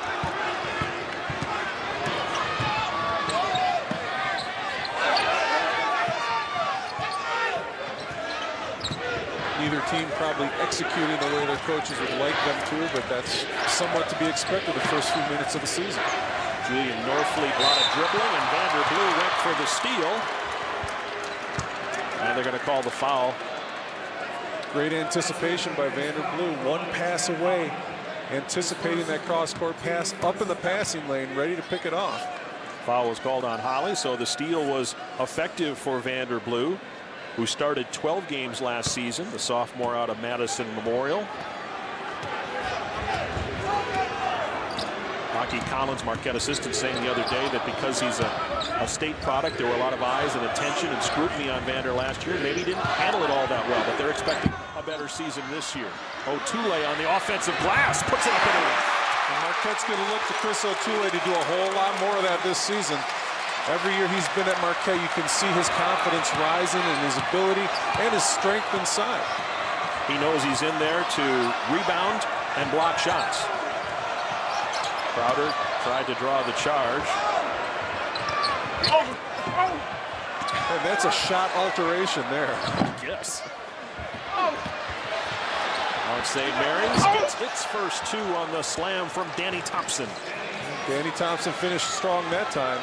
Neither team probably executing the way their coaches would like them to, but that's somewhat to be expected the first few minutes of the season. Julian Norfleet, a lot of dribbling, and Vander Blue went for the steal. And they're going to call the foul Great anticipation by Vander Blue. One pass away, anticipating that cross-court pass up in the passing lane, ready to pick it off. Foul was called on Holly, so the steal was effective for Vander Blue, who started 12 games last season, the sophomore out of Madison Memorial. Rocky Collins, Marquette assistant, saying the other day that because he's a, a state product, there were a lot of eyes and attention and scrutiny on Vander last year. Maybe he didn't handle it all that well, but they're expecting a better season this year. Otule on the offensive glass puts it up and in. And Marquette's going to look to Chris Otule to do a whole lot more of that this season. Every year he's been at Marquette, you can see his confidence rising and his ability and his strength inside. He knows he's in there to rebound and block shots. Crowder tried to draw the charge. And that's a shot alteration there. Yes. Mount St. Mary's gets its first two on the slam from Danny Thompson. Danny Thompson finished strong that time.